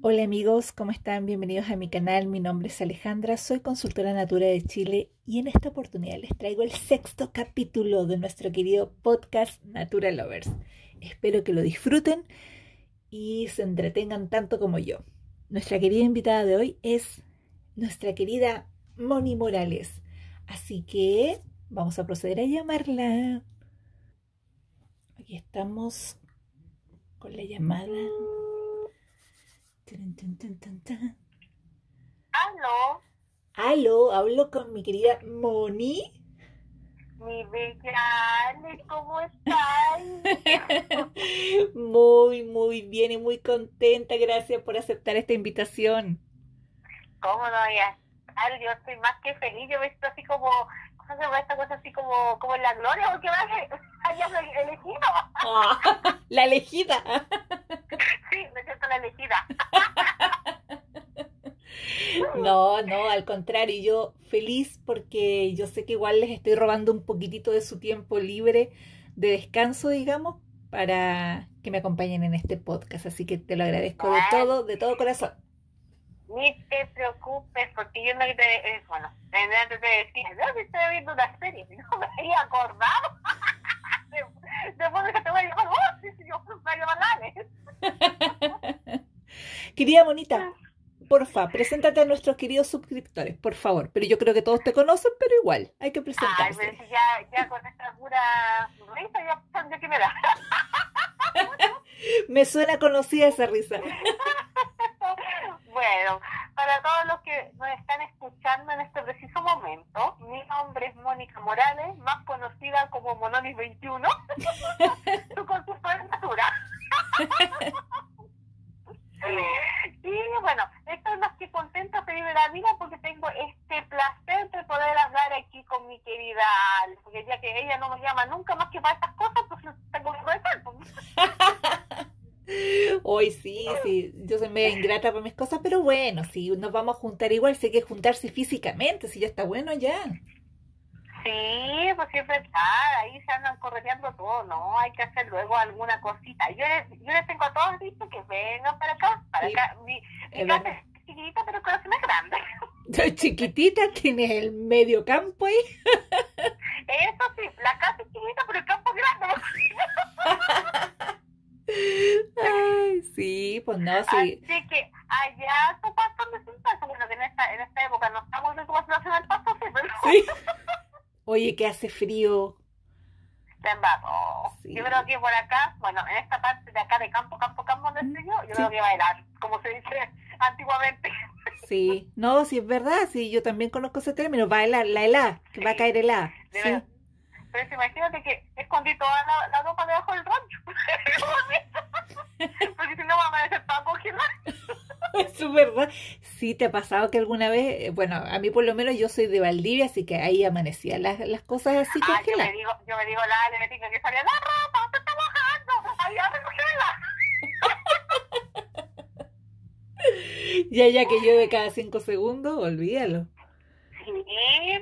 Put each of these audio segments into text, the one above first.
Hola amigos, ¿cómo están? Bienvenidos a mi canal. Mi nombre es Alejandra, soy consultora Natura de Chile y en esta oportunidad les traigo el sexto capítulo de nuestro querido podcast Natura Lovers. Espero que lo disfruten y se entretengan tanto como yo. Nuestra querida invitada de hoy es nuestra querida Moni Morales. Así que vamos a proceder a llamarla. Aquí estamos con la llamada. Aló, Aló, hablo con mi querida Moni. mi bella Ale, ¿cómo estás? Muy, muy bien y muy contenta. Gracias por aceptar esta invitación. ¿Cómo no voy a estar? Yo estoy más que feliz, yo me siento así como, ¿cómo se llama esta cosa así como, como en la gloria? Porque va a hayas elegido. Ah, la elegida. Sí, me siento la elegida. No, no, al contrario, yo feliz porque yo sé que igual les estoy robando un poquitito de su tiempo libre de descanso, digamos, para que me acompañen en este podcast. Así que te lo agradezco de todo, de todo corazón. Ni te preocupes, porque yo no te, eh, bueno, antes te decía, yo sí estoy viendo una serie, no me había acordado. Después de que te voy a llamar, oh, sí, sí, yo a llamar Ale. Querida Monita, porfa, preséntate a nuestros queridos suscriptores, por favor. Pero yo creo que todos te conocen, pero igual, hay que Ay, presentarse. pero si ya, ya con esta pura risa ya sabía que me da. Me suena conocida esa risa. Bueno, para todos los que nos están escuchando en este preciso momento, mi nombre es Mónica Morales, más conocida como Monolis 21, tu consultora Natura. Y bueno, estoy más que contenta, la vida, porque tengo este placer de poder hablar aquí con mi querida porque ya que ella no me llama nunca más que para estas cosas, pues tengo que aprovechar. pues. Hoy sí, sí, yo soy media ingrata por mis cosas, pero bueno, si nos vamos a juntar igual, si hay que juntarse físicamente, si ya está bueno ya. Sí, pues siempre está, ahí se andan correteando todo, ¿no? Hay que hacer luego alguna cosita. Yo les, yo les tengo a todos dicho que vengan para acá, para Sí, acá. Mi, mi es casa verdad. es chiquitita, pero el corazón es grande. Chiquitita, tienes el medio campo ahí. Eso sí, la casa es chiquita, pero el campo es grande. Ay, sí, pues no, sí. Así que allá tu pasto donde se pasa. Bueno, que en esta, en esta época no estamos en del pasto, sí, pero Sí. Oye, que hace frío. se embarró. Sí. Yo creo que por acá, bueno, en esta parte de acá de campo, campo, campo donde estoy yo, yo Sí. creo que va a helar, como se dice antiguamente. Sí, no, sí es verdad, sí, yo también conozco ese término, va a helar, la helada, que va a caer helada. Sí. Pero si imagínate que escondí toda la, la ropa debajo del rancho. Porque si no va a amanecer todo congelado. Eso es verdad. Sí, te ha pasado que alguna vez, eh, bueno, a mí por lo menos yo soy de Valdivia, así que ahí amanecían las, las cosas así Ah, yo me digo, yo me digo, la me dice que salía la ropa, se está mojando. Allá recogela. Ya, ya que llueve cada cinco segundos, olvídalo. Sí,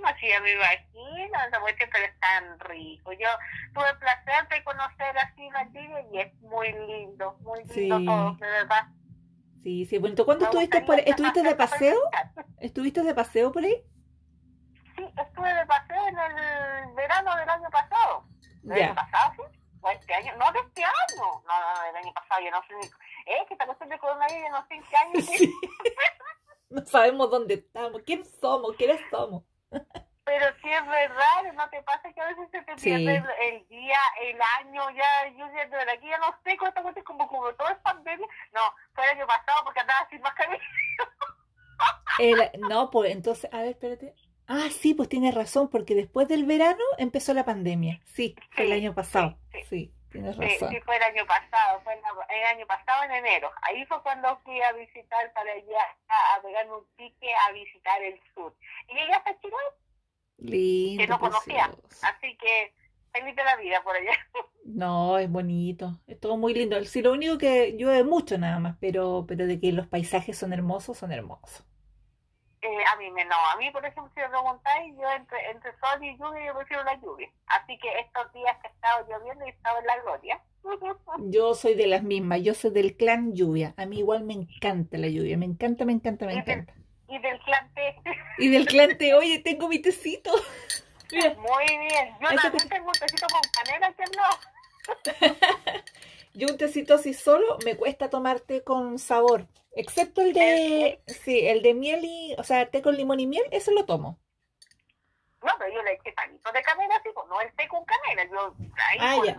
pues sí, yo me imagino, esa cuestión pero es tan rico. Yo tuve el placer de conocer así Valdivia y es muy lindo, muy lindo Sí. todo, de verdad. Sí, sí, bueno, ¿tú cuándo Me estuviste por, estuviste de paseo? ¿Estuviste de paseo por ahí? Sí, estuve de paseo en el verano del año pasado. ¿Del año Ya. pasado, sí? ¿O este año? No, de este año. No, no, del año pasado, yo no sé ni... Es que esta cuestión de coronavirus, yo no sé en qué año. Sí. No sabemos dónde estamos, quién somos, quiénes somos. Pero sí es verdad, ¿no te pasa que a veces se te pierde el, el día, el año, ya, yo ya de aquí ya no sé esta cuestión, como, como todo es pandemia. No, fue el año pasado porque andaba sin mascarilla. El- no, pues entonces, a ver, espérate. Ah, sí, pues tienes razón, porque después del verano empezó la pandemia. Sí, fue el año pasado. sí, tienes razón. sí, fue el año pasado, fue el, el año pasado en enero. Ahí fue cuando fui a visitar para allá, a, a pegarme un pique a visitar el sur. Y llegué hasta Chile, Lindo, que no conocía. precioso. así que feliz de la vida por allá. No, es bonito, es todo muy lindo. Sí, lo único que llueve mucho nada más, pero, pero de que los paisajes son hermosos, son hermosos. Eh, a mí me no, a mí por ejemplo si me preguntáis, yo entre, entre sol y lluvia yo prefiero la lluvia. Así que estos días que he estado lloviendo he estado en la gloria. Yo soy de las mismas, yo soy del clan lluvia. A mí igual me encanta la lluvia, me encanta, me encanta, me encanta. Y del clan té. Y del clan te, oye, tengo mi tecito. Mira, Muy bien. Yo Eso también tengo un tecito con canela que no. yo un tecito así solo me cuesta tomar té con sabor. Excepto el de, sí, el de miel y, o sea, té con limón y miel, eso lo tomo. No, pero yo le eché palito de canela, sí, no el té con canela. Yo ahí Ah, con, ya.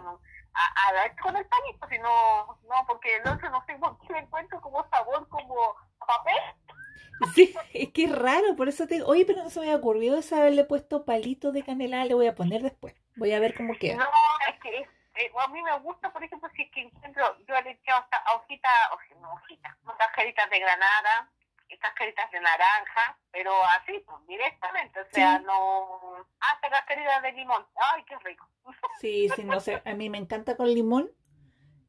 a, a dar con el palito, si no, no, porque el otro no sé por qué le encuentro como sabor como a papel. Sí, es que es raro, por eso te oye, pero no se me había ocurrido esa haberle puesto palito de canela, le voy a poner después. Voy a ver cómo queda. No, es que es- eh, a mí me gusta, por ejemplo, si es que encuentro, yo le eché hasta a hojita, o no hojita, no cascaritas de granada, cascaritas de naranja, pero así, pues, directamente, o sea, Sí. no, hasta cascaritas de limón, ay, qué rico. Sí, sí, no sé, a mí me encanta con limón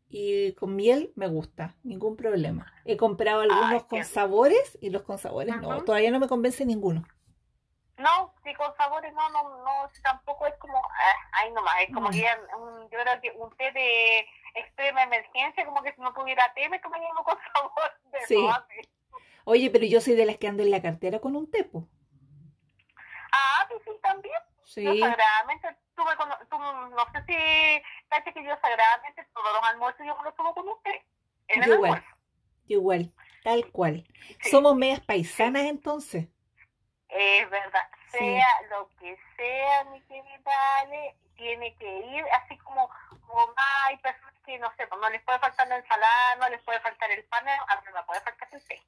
y con miel me gusta, ningún problema. He comprado algunos Ay, con sabores y los con sabores no, todavía no me convence ninguno. No, sí, con sabores no, no, no, tampoco es como, ah, ay, nomás, es como Mm. que ya, un, yo creo que un té de extrema emergencia, como que si no tuviera té, me tomaría uno con sabor de Sí. Oye, pero yo soy de las que ando en la cartera con un tepo. Ah, pues sí, también. Sí, sagradamente, me cono- tú, no sé si caché que yo sagradamente todos los almuerzos yo me los tomo con usted. En el igual. almuerzo. igual, tal cual. Sí, Somos medias paisanas entonces. Es verdad. Sí. Sea lo que sea, mi querida Ale, tiene que ir así como, como hay personas que no sé, pues no les puede faltar la ensalada, no les puede faltar el pan, a mí no me puede faltar el té.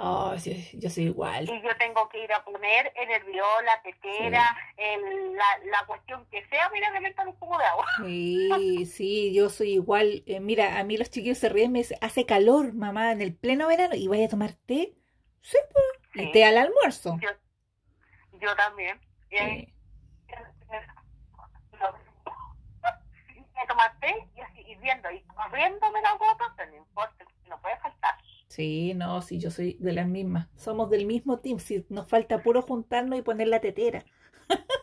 Oh, sí, yo soy igual. Y yo tengo que ir a poner en el viol, la tetera, el, la, la cuestión que sea, mira, me metan un poco de agua. Sí, sí, yo soy igual. Eh, mira, a mí los chiquillos se ríen, me dicen, hace calor, mamá, en el pleno verano, y vaya a tomar té. Sí, pues, Sí. té al almuerzo. Yo, yo también. Y ahí- Sí. Me tomar té y así hirviendo y corriéndome la gota, pero no importa, no puede faltar. Sí, no, sí, yo soy de las mismas. Somos del mismo team. Si nos falta puro juntarnos y poner la tetera.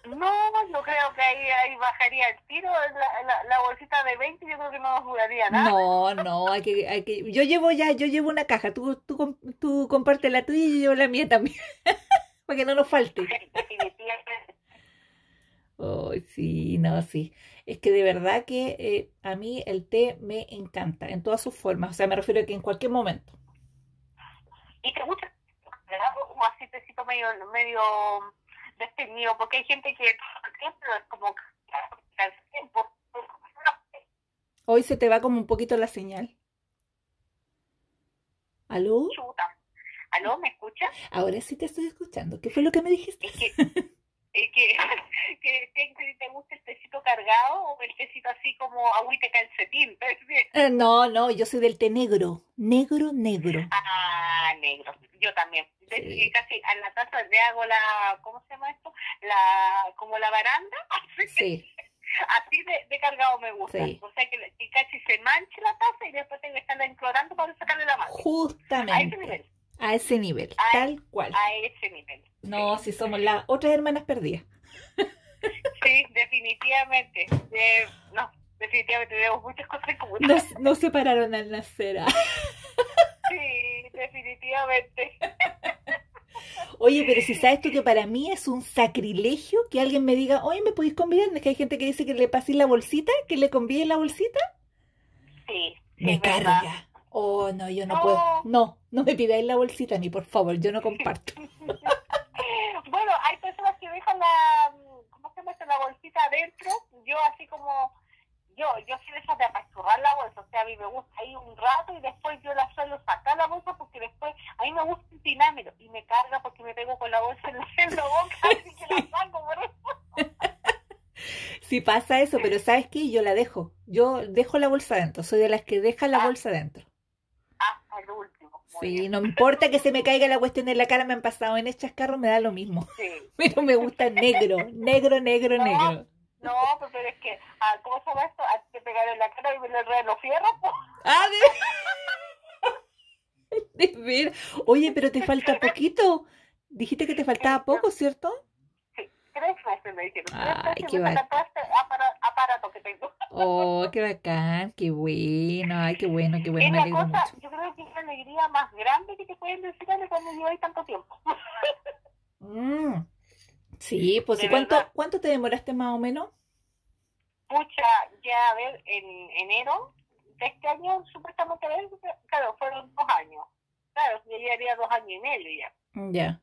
No, yo creo que ahí, ahí bajaría el tiro, la, la, la bolsita de 20, yo creo que no nos duraría nada. No, no, hay que, hay que. Yo llevo ya, yo llevo una caja. Tú, tú, tú comparte la tuya y yo llevo la mía también. Para que no nos falte. Sí. Ay, sí, no, sí. Es que de verdad que eh, a mí el té me encanta en todas sus formas. O sea, me refiero a que en cualquier momento. Y te gusta como así tecito medio, medio desteñido, porque hay gente que siempre es como. Hoy se te va como un poquito la señal. ¿Aló? Chuta. ¿Aló? ¿Me escuchas? Ahora sí te estoy escuchando. ¿Qué fue lo que me dijiste? Es que, es que, que, te, te gusta el tecito cargado o el tecito así como agüita calcetín. Eh, no, no, yo soy del té negro. Negro, negro. Ah, negro. Yo también. Sí. que Casi a la taza le hago la, ¿cómo se llama esto? La, como la baranda. Sí, Así de, de cargado me gusta. Sí. O sea que, que casi se manche la taza y después tengo que estarla implorando para sacarle la mano. Justamente. A ese nivel, A- tal cual. A ese nivel. No, si somos las otras hermanas perdidas. Sí, definitivamente. Eh, no, definitivamente tenemos muchas cosas en común. Nos, nos separaron al nacer. ah. Sí, definitivamente. Oye, pero si sabes tú que para mí es un sacrilegio que alguien me diga, oye, ¿me podéis convidar? Es que hay gente que dice que le paséis la bolsita, que le convíe la bolsita. Sí, sí, Me verdad. Oh, no, yo no No. puedo. No, no me pidáis la bolsita ni por favor, yo no comparto. Bueno, hay personas que dejan la, ¿cómo se llama? La bolsita adentro. Yo así como, yo, yo soy de esas de apachurrar la bolsa. O sea, a mí me gusta ahí un rato y después yo la suelo sacar la bolsa porque después, a mí me gusta empinármelo y me carga porque me pego con la bolsa en la, en la boca así que la saco por eso. Sí pasa eso, pero ¿sabes qué? Yo la dejo. Yo dejo la bolsa adentro. Soy de las que deja la Ah. bolsa adentro. Hasta el último. Muy Sí, no me importa que se me caiga la cuestión en la cara, me han pasado en hechas carros, me da lo mismo. Sí. Pero me gusta negro, negro, negro, No. negro. No, pues, pero es que, ah, ¿cómo se llama esto? A ti te pegar en la cara y me lo los fierros. pues. Ah, de... de ver. Oye, pero te falta poquito. Dijiste que te faltaba poco, ¿cierto? Tres meses me dijeron. Ay, qué bacán. este aparato que tengo. Oh, qué bacán, qué bueno, ay, qué bueno, qué bueno, es me la cosa, mucho. yo creo que es la alegría más grande que te pueden decir cuando lleváis tanto tiempo. Mm. Sí, pues De ¿y cuánto, verdad. cuánto te demoraste más o menos? Pucha, ya a ver, en enero de este año, supuestamente, claro, fueron dos años. Claro, yo ya haría dos años y medio ya. Ya,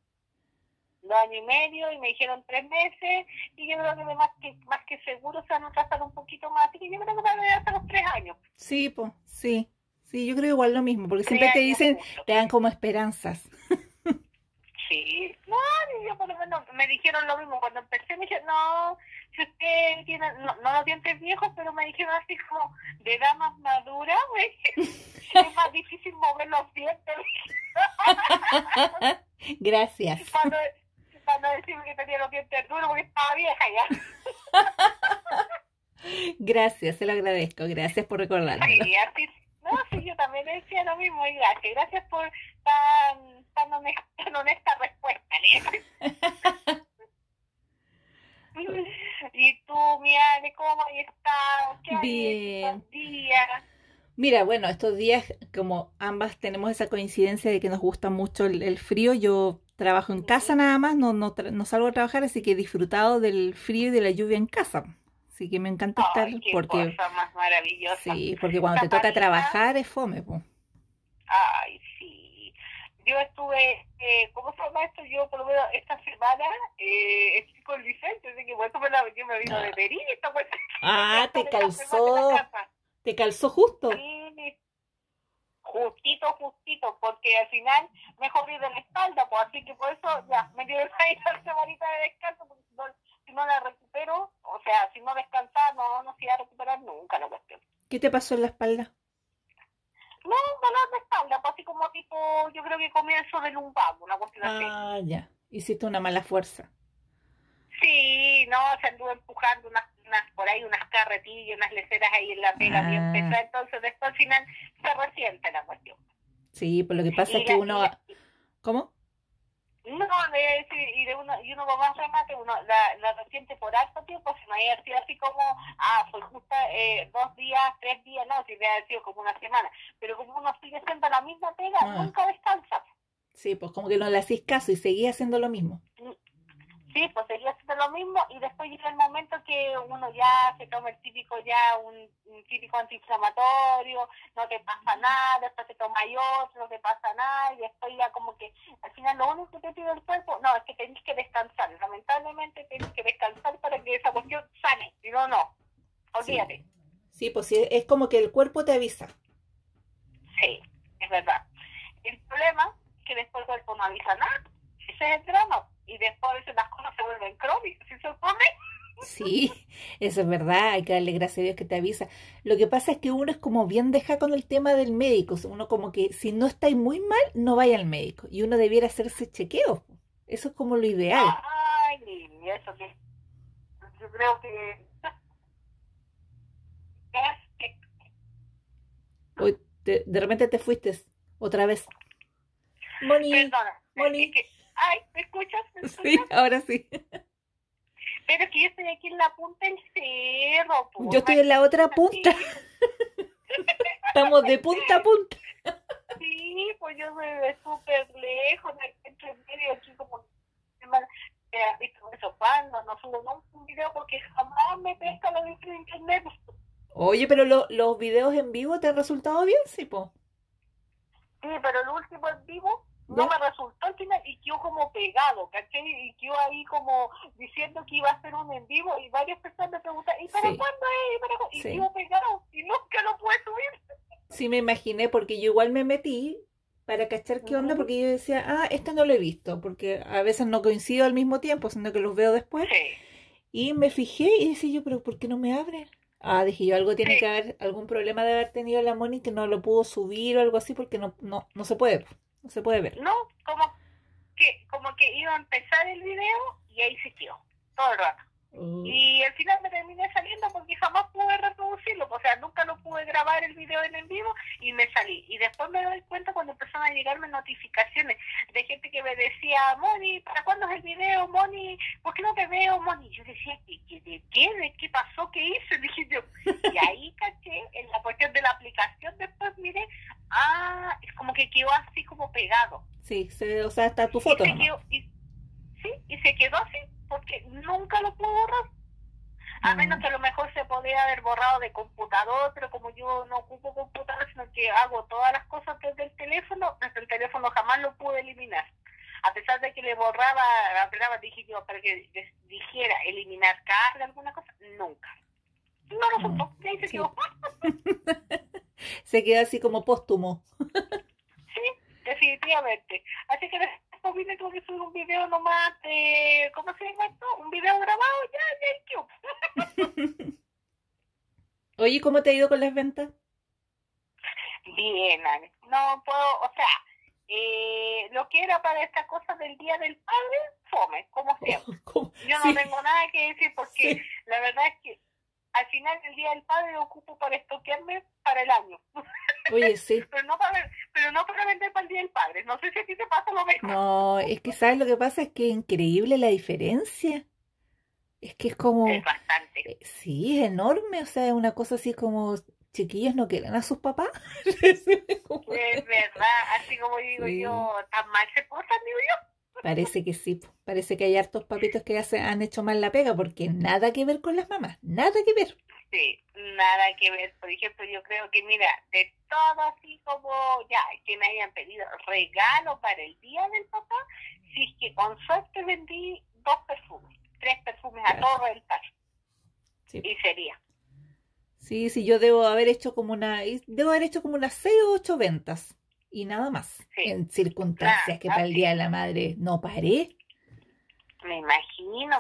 Dos años y medio y me dijeron tres meses y yo creo que más que, más que seguro se van a atrasar un poquito más. Así que yo creo que van a hasta los tres años. sí, pues, sí, sí, yo creo igual lo mismo, porque siempre te dicen, te dan como esperanzas. Sí, no, y yo por lo menos me dijeron lo mismo. Cuando empecé me dijeron, no, si usted tiene, no, no los dientes viejos, pero me dijeron así como de edad más madura, güey, es más difícil mover los dientes. Gracias. Cuando, cuando decirme que tenía los dientes duros porque estaba vieja ya. Gracias, se lo agradezco, gracias por así, no, sí, yo también decía lo mismo y gracias. Gracias por tan, tan, honesta, tan honesta respuesta, Lea. Y tú, mi Ale, ¿cómo has estado? ¿Qué Bien. días? Mira, bueno, estos días, como ambas tenemos esa coincidencia de que nos gusta mucho el, el frío, yo trabajo en casa nada más, no, no, no salgo a trabajar, así que he disfrutado del frío y de la lluvia en casa. Así que me encanta estar Ay, qué porque, cosa más maravillosa. sí, porque cuando te toca trabajar es fome, po. Ay, sí. Yo estuve, eh, ¿cómo se llama esto? Yo, por lo menos, esta semana eh, estoy con Vicente, así que la, yo me vino de perito. Pues, Ah, te esta calzó. Te calzó justo. Sí, justito, justito, porque al final me jodí de la espalda, pues así que por eso ya me dio ahí la semanita de descanso, porque si no, si no la recupero, o sea, si no descansar, no, no se iba a recuperar nunca la cuestión. ¿Qué te pasó en la espalda? No, un dolor de espalda, pues así como tipo, yo creo que comienzo de lumbago, una cuestión así. Ah, ya, hiciste una mala fuerza. Sí, no, se anduve empujando unas, unas por ahí, unas carretillas, unas leceras ahí en la pega bien Ah. pesada, entonces después al final se resiente la cuestión. Sí, pues lo que pasa Y es que uno... la- ¿Cómo? No, de y de uno, y uno con más remate, uno la, la resiente por harto tiempo, si no haya sido así como, ah, fue justo eh, dos días, tres días, no, si hubiera sido como una semana, pero como uno sigue haciendo la misma pega, Ah. nunca descansa. Sí, pues como que no le hacís caso y seguís haciendo lo mismo. Sí, pues haciendo lo mismo y después llega el momento que uno ya se toma el típico ya, un, un típico antiinflamatorio, no te pasa nada, después te toma otro, no te pasa nada y después ya como que al final lo único que te pide el cuerpo, no, es que tenés que descansar, lamentablemente tenés que descansar para que esa cuestión sane, si no, no, olvídate, Sí, pues sí, es como que el cuerpo te avisa. sí, es verdad. El problema es que después el cuerpo no avisa nada, ese es el drama y después a veces las cosas se vuelven crónicas, ¿sí se supone? Sí, eso es verdad, hay que darle gracias a Dios que te avisa. Lo que pasa es que uno es como bien deja con el tema del médico, uno como que si no estáis muy mal, no vaya al médico y uno debiera hacerse chequeos. Eso es como lo ideal. Ay, eso que yo creo que Hoy te- de repente te fuiste otra vez. Moni, perdona, Moni. es que, ay, ¿me escuchas? ¿Me sí, ahora sí. Pero que yo estoy aquí en la punta del cerro. pues, Yo estoy en la otra punta, estamos de punta a punta. Sí, pues yo soy de súper lejos, entre medio aquí como visto eso cuando no subo nunca un video porque jamás me pesca lo de internet. Oye, pero lo- los videos en vivo te han resultado bien, sí, po. Sí, pero el último en vivo no me resultó al final y quedó como pegado, ¿cachai? Y quedó ahí como diciendo que iba a ser un en vivo y varias personas me preguntan, ¿y para Sí. cuándo es? ¿Y, para cu-?" y Sí. quedó pegado y nunca lo pude subir. Sí, me imaginé, porque yo igual me metí para cachar qué onda, porque yo decía, ah, este no lo he visto, porque a veces no coincido al mismo tiempo, sino que los veo después. Sí, Y me fijé y decía yo, pero ¿por qué no me abre? Ah, dije yo, algo tiene que haber, algún problema de haber tenido la Moni que no lo pudo subir o algo así, porque no, no, no se puede, se puede ver. no, como que, como que iba a empezar el video y ahí se quedó, todo el rato. Oh. Y al final me terminé saliendo porque jamás pude reproducirlo, o sea, nunca lo pude grabar el video en el vivo y me salí. Y después me doy cuenta cuando empezaron a llegarme notificaciones de gente que me decía, Moni, ¿para cuándo es el video? Moni, ¿por qué no te veo, Moni? Yo decía, ¿de qué? ¿De qué pasó? ¿Qué hice? Dije yo. Y ahí caché en la cuestión de la aplicación, después miré, ah, es como que quedó así como pegado. Sí, se, o sea, está tu foto. Y sí, y se quedó así porque nunca lo puedo borrar. A menos que a lo mejor se podría haber borrado de computador, pero como yo no ocupo computador, sino que hago todas las cosas desde el teléfono, desde el teléfono jamás lo pude eliminar. A pesar de que le borraba, apretaba dije yo para que dijera eliminar carga, alguna cosa, nunca. No lo supo, mm, ahí se quedó. se quedó así como póstumo. sí, definitivamente. Así que vine tuve que subir un video nomás de, ¿cómo se llama esto? Un video grabado ya de YouTube. Oye, ¿cómo te ha ido con las ventas? Bien. No puedo, o sea, eh, lo que era para esta cosa del Día del Padre, fome, como siempre. Yo no tengo nada que decir porque la verdad es que al final del Día del Padre lo ocupo para estoquearme para el año. Oye, sí. pero, no para, pero no para vender para el Día del Padre. No sé si a ti te pasa lo mismo. No, es que sabes lo que pasa es que es increíble la diferencia. Es que es como... Es bastante. Eh, sí, es enorme. O sea, es una cosa así como chiquillos no quieren a sus papás. es verdad, así como digo yo, tan mal se portan, digo yo. Parece que sí, parece que hay hartos papitos que ya se han hecho mal la pega porque nada que ver con las mamás, nada que ver. Sí, nada que ver. Por ejemplo, yo creo que, mira, de todo así como ya, que me hayan pedido regalo para el día del papá, si es que con suerte vendí dos perfumes, tres perfumes a todo el Sí. Y sería. Sí, sí, yo debo haber hecho como una, debo haber hecho como unas seis o ocho ventas y nada más. En circunstancias que para el Día de la Madre no paré. Me imagino,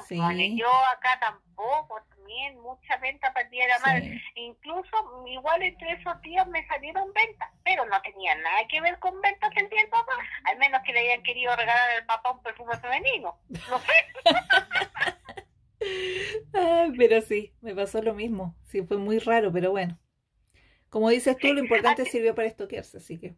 yo acá tampoco, también mucha venta Día de la Madre. Incluso, igual entre esos días me salieron ventas, pero no tenían nada que ver con ventas el día del papá, al menos que le hayan querido regalar al papá un perfume femenino. No sé. pero sí, me pasó lo mismo. Sí, fue muy raro, pero bueno. Como dices tú, lo importante sirvió para estoquearse, así que.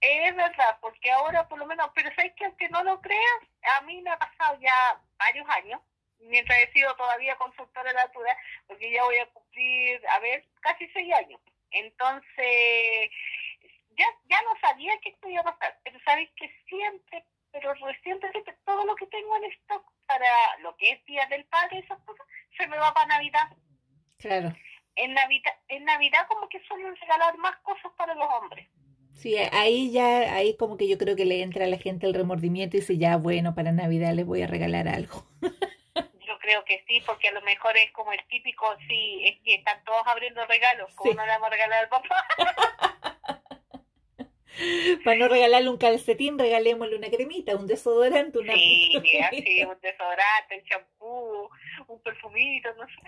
Es verdad, porque ahora por lo menos, pero sabes que aunque no lo creas, a mí me ha pasado ya varios años, mientras he sido todavía consultora de altura, porque ya voy a cumplir, a ver, casi seis años. Entonces, ya, ya no sabía que esto iba a pasar, pero sabéis que siempre, pero recientemente todo lo que tengo en stock para lo que es Día del Padre, esas cosas, se me va para Navidad. Claro. En Navidad, en Navidad como que suelen regalar más cosas para los hombres. Sí, ahí ya, ahí como que yo creo que le entra a la gente el remordimiento y dice, ya, bueno, para Navidad les voy a regalar algo. Creo que sí, porque a lo mejor es como el típico, sí, es que están todos abriendo regalos, como no le vamos a regalar al papá? Para no regalarle un calcetín, regalémosle una cremita, un desodorante, una... Sí, sí, un desodorante, un champú, un perfumito, no sé.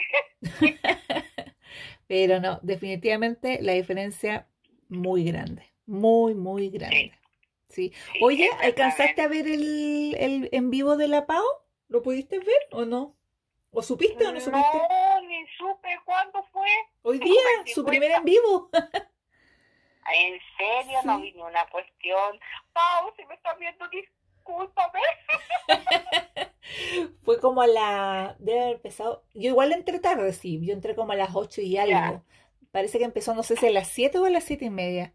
Pero no, definitivamente la diferencia muy grande muy, muy grande. Sí. Oye, ¿alcanzaste a ver el, el en vivo de la PAO? ¿Lo pudiste ver o no? ¿O supiste o no supiste? No, ni supe cuándo fue. Hoy día, su primer en vivo. ¿En serio? No vi una cuestión. Pau, si me estás viendo, discúlpame. fue como a la... Debe haber empezado... Yo igual entré tarde, sí. Yo entré como a las ocho y algo. Parece que empezó, no sé si a las siete o a las siete y media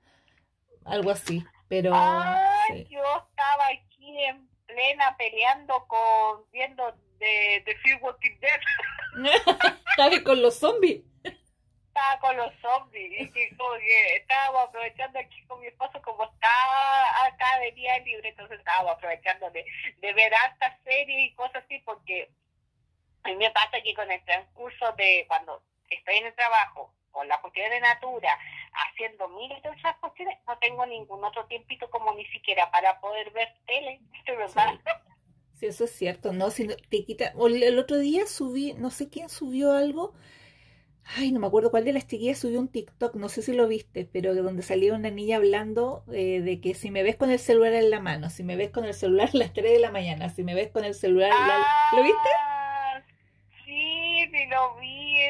algo así, pero... Yo estaba aquí en plena peleando con, viendo de, de Fear Walking Dead. ¿Estaba con los zombies? Estaba con los zombies, y como que estábamos aprovechando aquí con mi esposo, como estaba acá de día libre, entonces estábamos aprovechando de, de ver hartas series y cosas así, porque a mí me pasa que con el transcurso de cuando estoy en el trabajo, con la cuestión de Natura, haciendo miles de esas cuestiones, no tengo ningún otro tiempito como ni siquiera para poder ver tele, ¿verdad? Sí. Eso es cierto, ¿no? Si te quita... El otro día subí, no sé quién subió algo, ay, no me acuerdo cuál de las chiquillas subió un TikTok, no sé si lo viste, pero donde salía una niña hablando eh, de que si me ves con el celular en la mano, si me ves con el celular a las 3 de la mañana, si me ves con el celular... ¿Lo viste? Sí,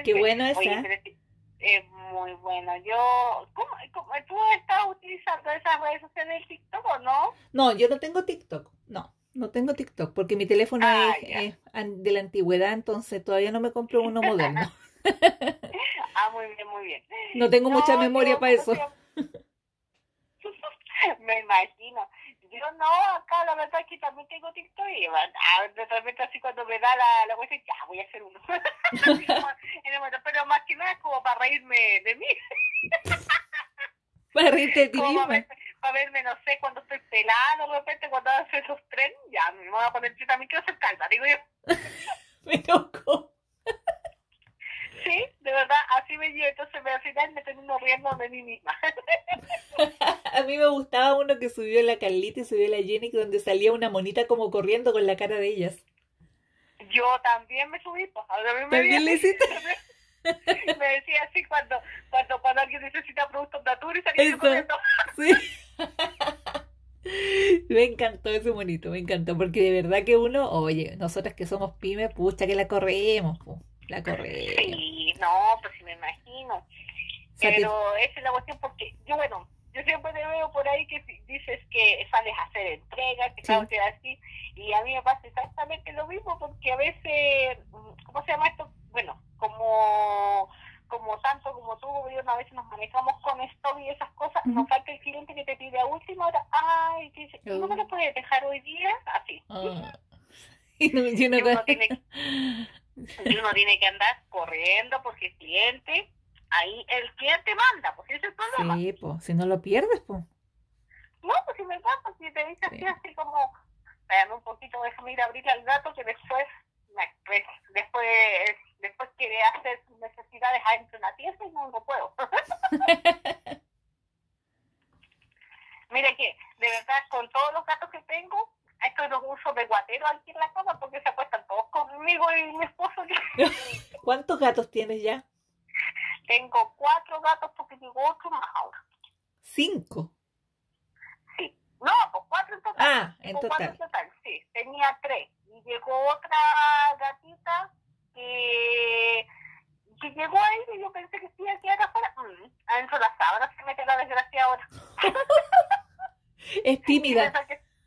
Qué bueno esa. Oye, es muy bueno. Yo, ¿cómo, cómo, ¿tú estás utilizando esas redes sociales del TikTok o no? No, yo no tengo TikTok. No, no tengo TikTok porque mi teléfono Ah, es, es de la antigüedad, entonces todavía no me compro uno moderno. Ah, muy bien, muy bien. No tengo No, mucha memoria yo, para ¿cómo eso. Me imagino. Yo no, acá la verdad es que también tengo TikTok y ah, de repente así cuando me da la, la cuestión, ya voy a hacer uno. Pero más que nada como para reírme de mí, Para reírte de ti para, misma. Para verme, no sé, cuando estoy pelada, de repente cuando hago esos trenes, ya me voy a poner, yo también quiero ser calva, digo yo, Pero ¿cómo? sí, de verdad, así me llevo, entonces me, al final me termino riendo de mí misma. A mí me gustaba uno que subió la Carlita y subió la Jenny, donde salía una monita como corriendo con la cara de ellas. Yo también me subí, pues, a mí me ¿También le hiciste? me decía así cuando, cuando, cuando alguien necesita productos natura y salía corriendo. Sí. Me encantó ese monito, me encantó, porque de verdad que uno, oye, nosotras que somos pymes, pucha que la corremos, pu, la corremos. Sí, no, pues sí me imagino. Satis- Pero esa es la cuestión porque yo, bueno, yo siempre te veo por ahí que dices que sales a hacer entregas, que Sí. que así, y a mí me pasa exactamente lo mismo porque a veces, mm, ¿cómo se llama esto? Bueno, como como tanto como tú, yo a veces nos manejamos con stock y esas cosas, nos falta el cliente que te pide a última hora, ay, dice, ¿no me lo puedes dejar hoy día? Así. Ah. Y no- y uno tiene y uno tiene que andar corriendo porque el cliente, ahí el cliente manda, pues ese es el problema. Sí, pues, si no lo pierdes, pues. No, pues si me va, pues si te dice así, Sí. así como, espérame un poquito, déjame ir a abrir al gato que después, pues, después, después quiere hacer sus necesidades adentro de la pieza y no lo puedo. Mire que, de verdad, con todos los gatos que tengo, esto los uso de guatero aquí en la cama porque se acuestan todos conmigo y mi esposo. ¿Cuántos gatos tienes ya? tengo cuatro gatos porque llegó otro más ahora. Cinco. Sí. No, pues cuatro en total. Ah, en Llegó cuatro total. en total, sí. Tenía tres. Y llegó otra gatita que, que llegó ahí y yo pensé que sí, aquí era afuera. Mm, adentro de la sábana se mete la desgracia ahora. Es tímida.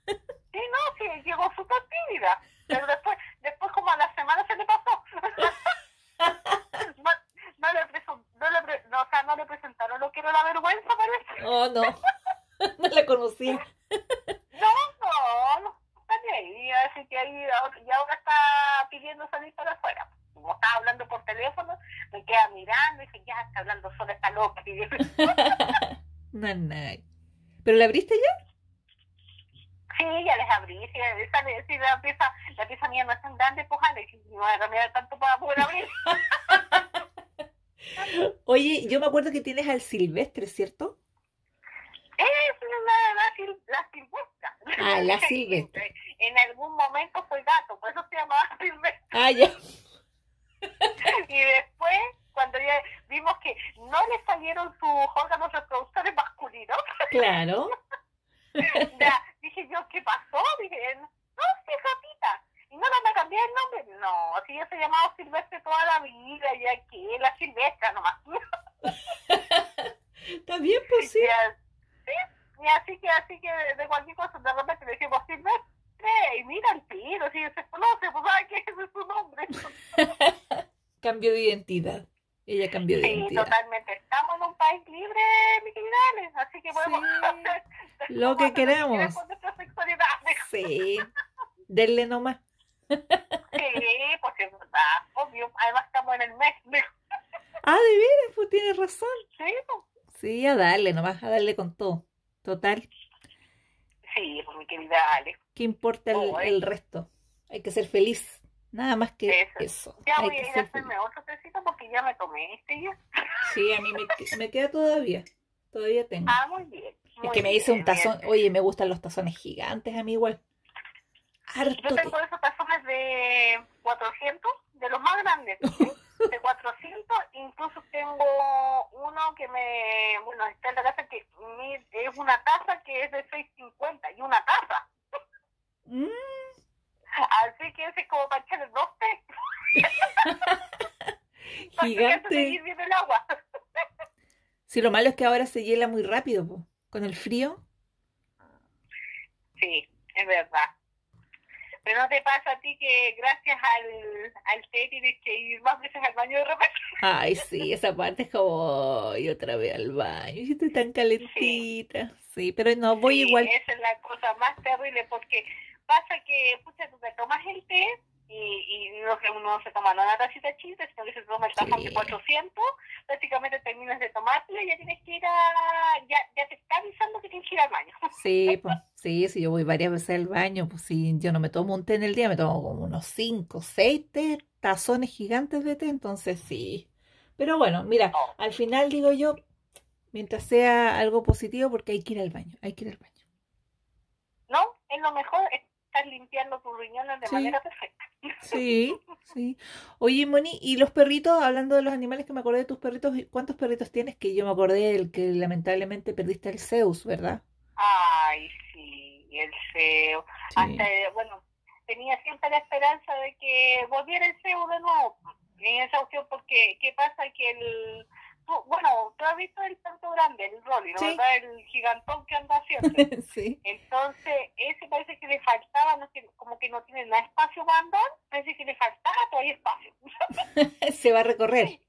Sí, no, sí, llegó súper tímida. Pero después, después como a la semana se le pasó. no, no le preso- no le pre- no, o sea, no le presentaron lo que era la vergüenza, parece. Oh, no. No la conocía. No, no, no ahí, así que ahí ahora, y ahora está pidiendo salir para afuera. Como estaba hablando por teléfono, me queda mirando y dice, ya está hablando sola, está loca. Y No, no. ¿Pero la abriste ya? sí, ya les abrí, sí, esa, sí, la pieza, la pieza mía no es tan grande, pues y no voy a cambiar tanto para poder abrir. Oye, yo me acuerdo que tienes al silvestre, ¿cierto? Es la, la, la silvestra. Ah, la silvestre. En algún momento fue gato, por eso se llamaba silvestre. Ah, ya. Y después, cuando ya vimos que no le salieron sus órganos reproductores masculinos, Claro. ya, dije yo, ¿qué pasó? Dije, no, sí, es gatita. Y no, no me cambié el nombre. No, si yo se llamaba Silvestre toda la vida, y aquí, la Silvestre nomás. Está bien, pues sí. Y, a- sí, y así que, así que de, de cualquier cosa, de repente le decimos Silvestre, y mira el tiro, si se conoce, pues sabe que ese es su nombre. Cambio de identidad. Ella cambió de Sí, identidad. totalmente. Estamos en un país libre, mi querida así que podemos Sí, hacer lo que quieras con nuestra sexualidad. Sí. Denle nomás. Sí, porque es verdad, obvio. Además estamos en el mes. Ah, de veras, pues tienes razón. Sí. Sí, a darle nomás, a darle con todo. Total. sí, pues mi querida Ale. ¿Qué importa el, Oh, el resto? Hay que ser feliz. Nada más que Eso. eso. Ya Hay voy que a ir a hacerme otro tecito porque ya me tomé este ya. Sí, a mí me, me queda todavía. Todavía tengo. Ah, muy bien. Es que me hice un bien. tazón. Oye, me gustan los tazones gigantes a mí igual. Yo Harto. te- tengo esos tazones de 400, de los más grandes, ¿sí? de 400, incluso tengo uno que me, bueno, está en la casa que mi- es una taza que es de 650 y una taza. Mm, Así que ese es como para echarle dos té. Gigante. hirviendo el agua. Sí, lo malo es que ahora se hiela muy rápido, po. Con el frío. Sí, es verdad. Pero no te pasa a ti que gracias al, al té tienes que ir más veces al baño de repente. Ay, sí, esa parte es como, "Ay, otra vez al baño, yo estoy tan calentita. Sí, pero no, voy Sí, igual. Esa es la cosa más terrible porque pasa que, pucha, tú te tomas el té y, y no que uno se toma no una tacita chiste, sino que se toma el tazón Sí. de 400, prácticamente terminas de tomártelo y ya tienes que ir a, ya, ya te está avisando que tienes que ir al baño. Sí, pues, sí, sí, yo voy varias veces al baño, pues sí, yo no me tomo un té en el día, me tomo como unos cinco, seis té, tazones gigantes de té, entonces sí. Pero bueno, mira, No. al final digo yo, mientras sea algo positivo, porque hay que ir al baño, hay que ir al baño. ¿No? Es lo mejor, estar limpiando tus riñones de Sí. manera perfecta. Sí, sí. Oye, Moni, y los perritos, hablando de los animales que me acordé de tus perritos, ¿cuántos perritos tienes? Que yo me acordé del que lamentablemente perdiste el Zeus, ¿verdad? Ay, sí, el feo. Sí. Hasta, eh, bueno, tenía siempre la esperanza de que volviera el CEU de nuevo en esa opción, porque ¿qué pasa? Que el. bueno, tú has visto el tanto grande, el Rolly, ¿no? Sí. ¿verdad? El gigantón que anda siempre. Sí. Entonces, ese parece que le faltaba, no como que no tiene nada espacio para andar, parece que le faltaba todavía espacio. Se va a recorrer. Y,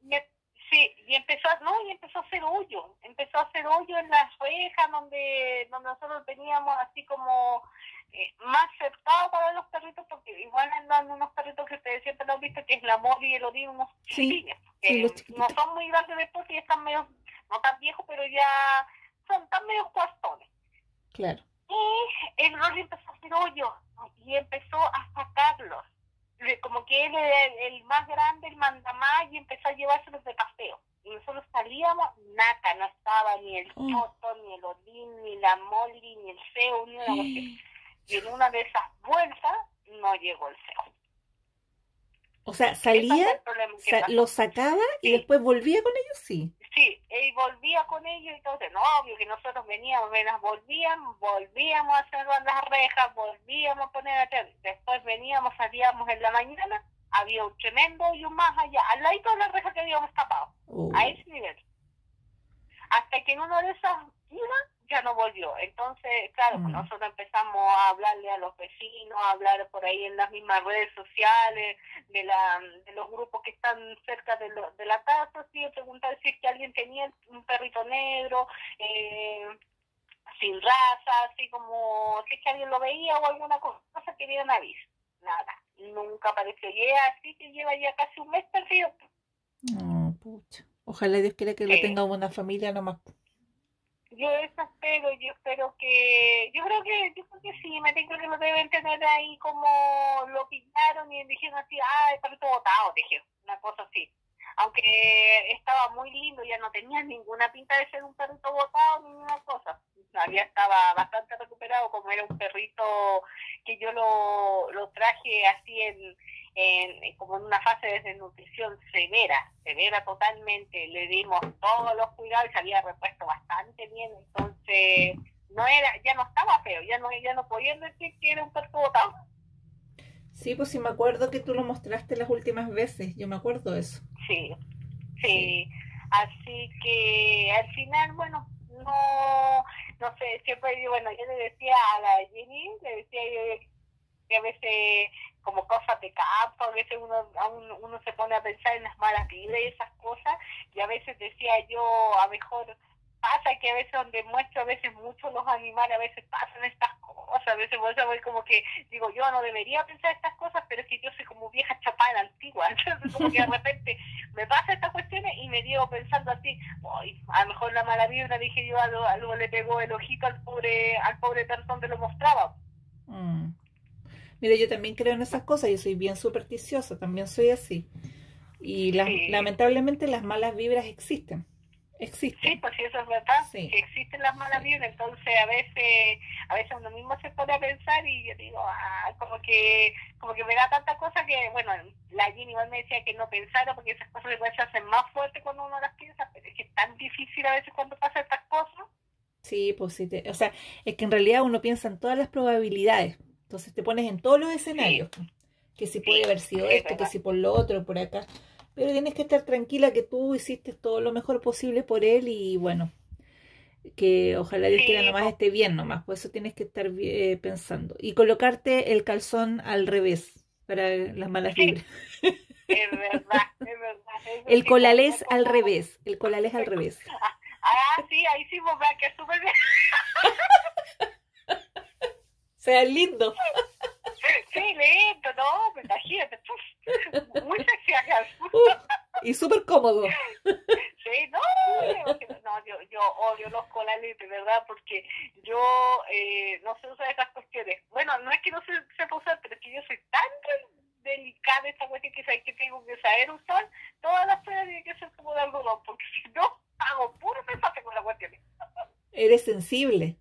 sí, y empezó, a- no, y empezó a hacer hoyo, empezó a hacer hoyo en las rejas donde, donde nosotros teníamos así como eh, más cercado para los perritos, porque igual andan unos perritos que ustedes siempre lo han visto, que es la Molly y el Odín, unos Sí, chiquillos, sí, que los no son muy grandes después, y están medio, no tan viejos, pero ya son tan medio cuartones. Claro. Y el Rolly empezó a hacer hoyo y empezó a sacarlos. Como que él era el, el más grande, el mandamás, y empezó a llevárselos de paseo. Y nosotros salíamos, nada, no estaba ni el Oh. Choto, ni el Odín, ni la Molly, ni el Ceo, ni una. Y en una de esas vueltas no llegó el Ceo. O sea, salía, sa- pasó. lo sacaba y después volvía con ellos, sí. Sí, y volvía con ellos, entonces, no, obvio que nosotros veníamos, apenas volvíamos, volvíamos a cerrar las rejas, volvíamos a poner atrás, después veníamos, salíamos en la mañana, había un tremendo hoyo más allá, al lado de la reja que habíamos tapado, Oh, a ese nivel. Hasta que en una de esas iba, ya no volvió. Entonces, claro, pues Mm. nosotros empezamos a hablarle a los vecinos, a hablar por ahí en las mismas redes sociales, de la de los grupos que están cerca de, lo- de la casa, sí, a preguntar si es que alguien tenía un perrito negro, eh, sin raza, así como si es que alguien lo veía o alguna cosa, querían aviso. Nada, nunca apareció. Y es así que lleva ya casi un mes perdido. no, pucha. Ojalá Dios quiera que lo tenga una familia nomás. Yo eso espero, yo espero que, yo creo que, yo creo que sí, me tengo que lo deben tener ahí como lo pillaron y dijeron así, ah, el perrito botado, dijeron, una cosa así. Aunque estaba muy lindo, ya no tenía ninguna pinta de ser un perrito botado ni ninguna cosa. Ya estaba bastante recuperado, como era un perrito que yo lo, lo traje así en, en, como en una fase de desnutrición severa, severa totalmente. Le dimos todos los cuidados y se había repuesto bastante bien, entonces no era, ya no estaba feo, ya no, ya no podían decir que era un perro botado. Sí, pues sí me acuerdo que tú lo mostraste las últimas veces, yo me acuerdo de eso. Sí, sí. Así que al final, bueno, no, no sé, siempre, yo, bueno, yo le decía a la Jenny, le decía yo que a veces como cosas de campo, a veces uno, a uno, se pone a pensar en las malas vidas y esas cosas, y a veces decía yo, a mejor pasa que a veces donde muestro a veces mucho los animales, a veces pasan estas cosas, a veces voy como que digo, yo no debería pensar estas cosas, pero es que yo soy como vieja chapada antigua, entonces como que de repente me pasa estas cuestiones y me llevo pensando así, "Ay, a lo mejor la mala vibra, dije yo, algo, algo le pegó el ojito al pobre, al pobre persona que lo mostraba. Mm. Mira, yo también creo en esas cosas, yo soy bien supersticiosa, también soy así. Y Sí. lamentablemente las malas vibras existen, Sí, existen. pues sí, eso es verdad, Sí. que existen las malas vibras, entonces a veces a veces uno mismo se pone a pensar y yo digo, ah, como que como que me da tanta cosa que, bueno, la Jean igual me decía que no pensara porque esas cosas después se hacen más fuertes cuando uno las piensa, pero es que es tan difícil a veces cuando pasan estas cosas. Sí, pues sí, te- o sea, es que en realidad uno piensa en todas las probabilidades, entonces te pones en todos los escenarios, que si puede haber sido es esto, que si por lo otro, por acá, Pero tienes que estar tranquila que tú hiciste todo lo mejor posible por él y bueno, que ojalá Dios quiera nomás esté bien nomás, por eso tienes que estar eh, pensando. Y colocarte el calzón al revés para las malas vibras. Es verdad, es verdad. el colalés al revés, el colalés al revés. Ah, sí, ahí sí vos veas que súper bien. sea lindo. Sí, lindo, no, imagínate. Muy sexy acá. y súper cómodo. Sí, no, no yo, yo odio los colales, de verdad, porque yo eh, no sé usar esas cuestiones. Bueno, no es que no se sepa usar, pero es que yo soy tan delicada esta cuestión que, que tengo que saber usar. Todas las pruebas tienen que ser como de algodón, porque si no, hago puro mensaje con la cuestión. Eres sensible.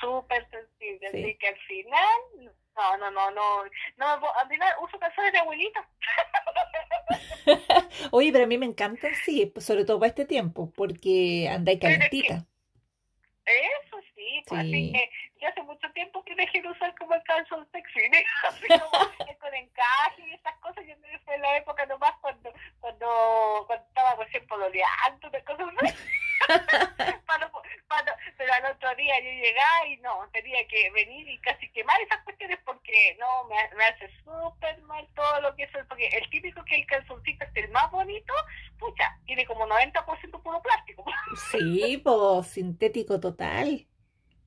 Súper sensible, así que al final, no, no, no, no, no, al final uso calzones de abuelita. Oye, pero a mí me encanta, sí, sobre todo para este tiempo, porque andáis calentita. Eso sí, pues así que ya hace mucho tiempo que dejé de usar como el calzón sexy, así como con encaje y esas cosas, yo me fue en la época nomás cuando, cuando, cuando estaba recién pololeando, de cosas pero al otro día yo llegaba y no, tenía que venir y casi quemar esas cuestiones porque no, me, me hace súper mal todo lo que es, porque el típico que el calzoncito es el más bonito, pucha, tiene como 90% puro plástico. Sí, total.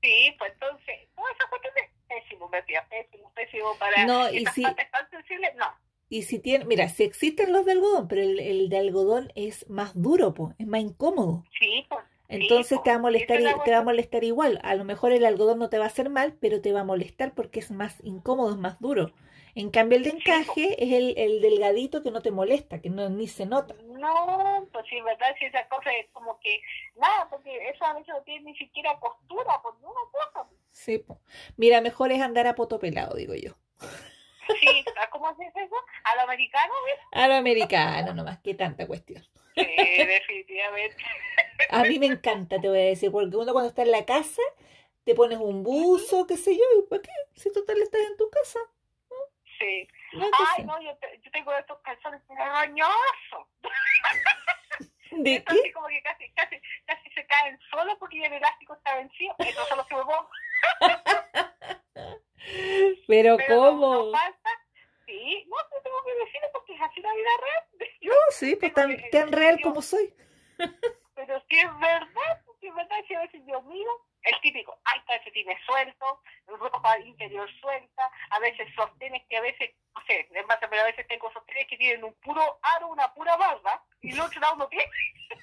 Sí, pues entonces, todas esas cuestiones, pésimo, me pésimo, pésimo para no, y si... tan sensibles, no. Y si tiene, mira, si existen los de algodón, pero el, el de algodón es más duro, pues, es más incómodo. Sí, pues. Entonces te va a molestar te va a molestar igual. A lo mejor el algodón no te va a hacer mal, pero te va a molestar porque es más incómodo, es más duro. En cambio el de encaje es el, el, delgadito que no te molesta, que no ni se nota. No, pues sí, verdad, si esa cosa es como que nada, porque eso a veces no tiene ni siquiera costura, por una cosa. Sí, mira, mejor es andar a poto pelado, digo yo. Sí, ¿cómo haces eso? ¿A lo americano? ¿ves? A lo americano nomás, qué tanta cuestión. Sí, definitivamente. A mí me encanta, te voy a decir, porque uno cuando está en la casa, te pones un buzo, qué sé yo, ¿y para qué? Si total estás en tu casa. Sí. Ay, no, yo, yo tengo estos calzones engañosos. ¿De qué? Así como que casi, casi, casi se caen solo porque el elástico está vencido. Esos son los que me pongo. Pero, ¿cómo? No, falta, sí, no, te tengo que decirlo porque es así la vida real. No, sí, pues tan, tan real como soy. Pero sí es verdad, sí es verdad, si a veces yo miro, el típico, hay calcetines sueltos, ropa interior suelta, a veces sostenes que a veces, no sé, en base, pero a veces tengo sostenes que tienen un puro aro, una pura barba, y el otro lado no tiene.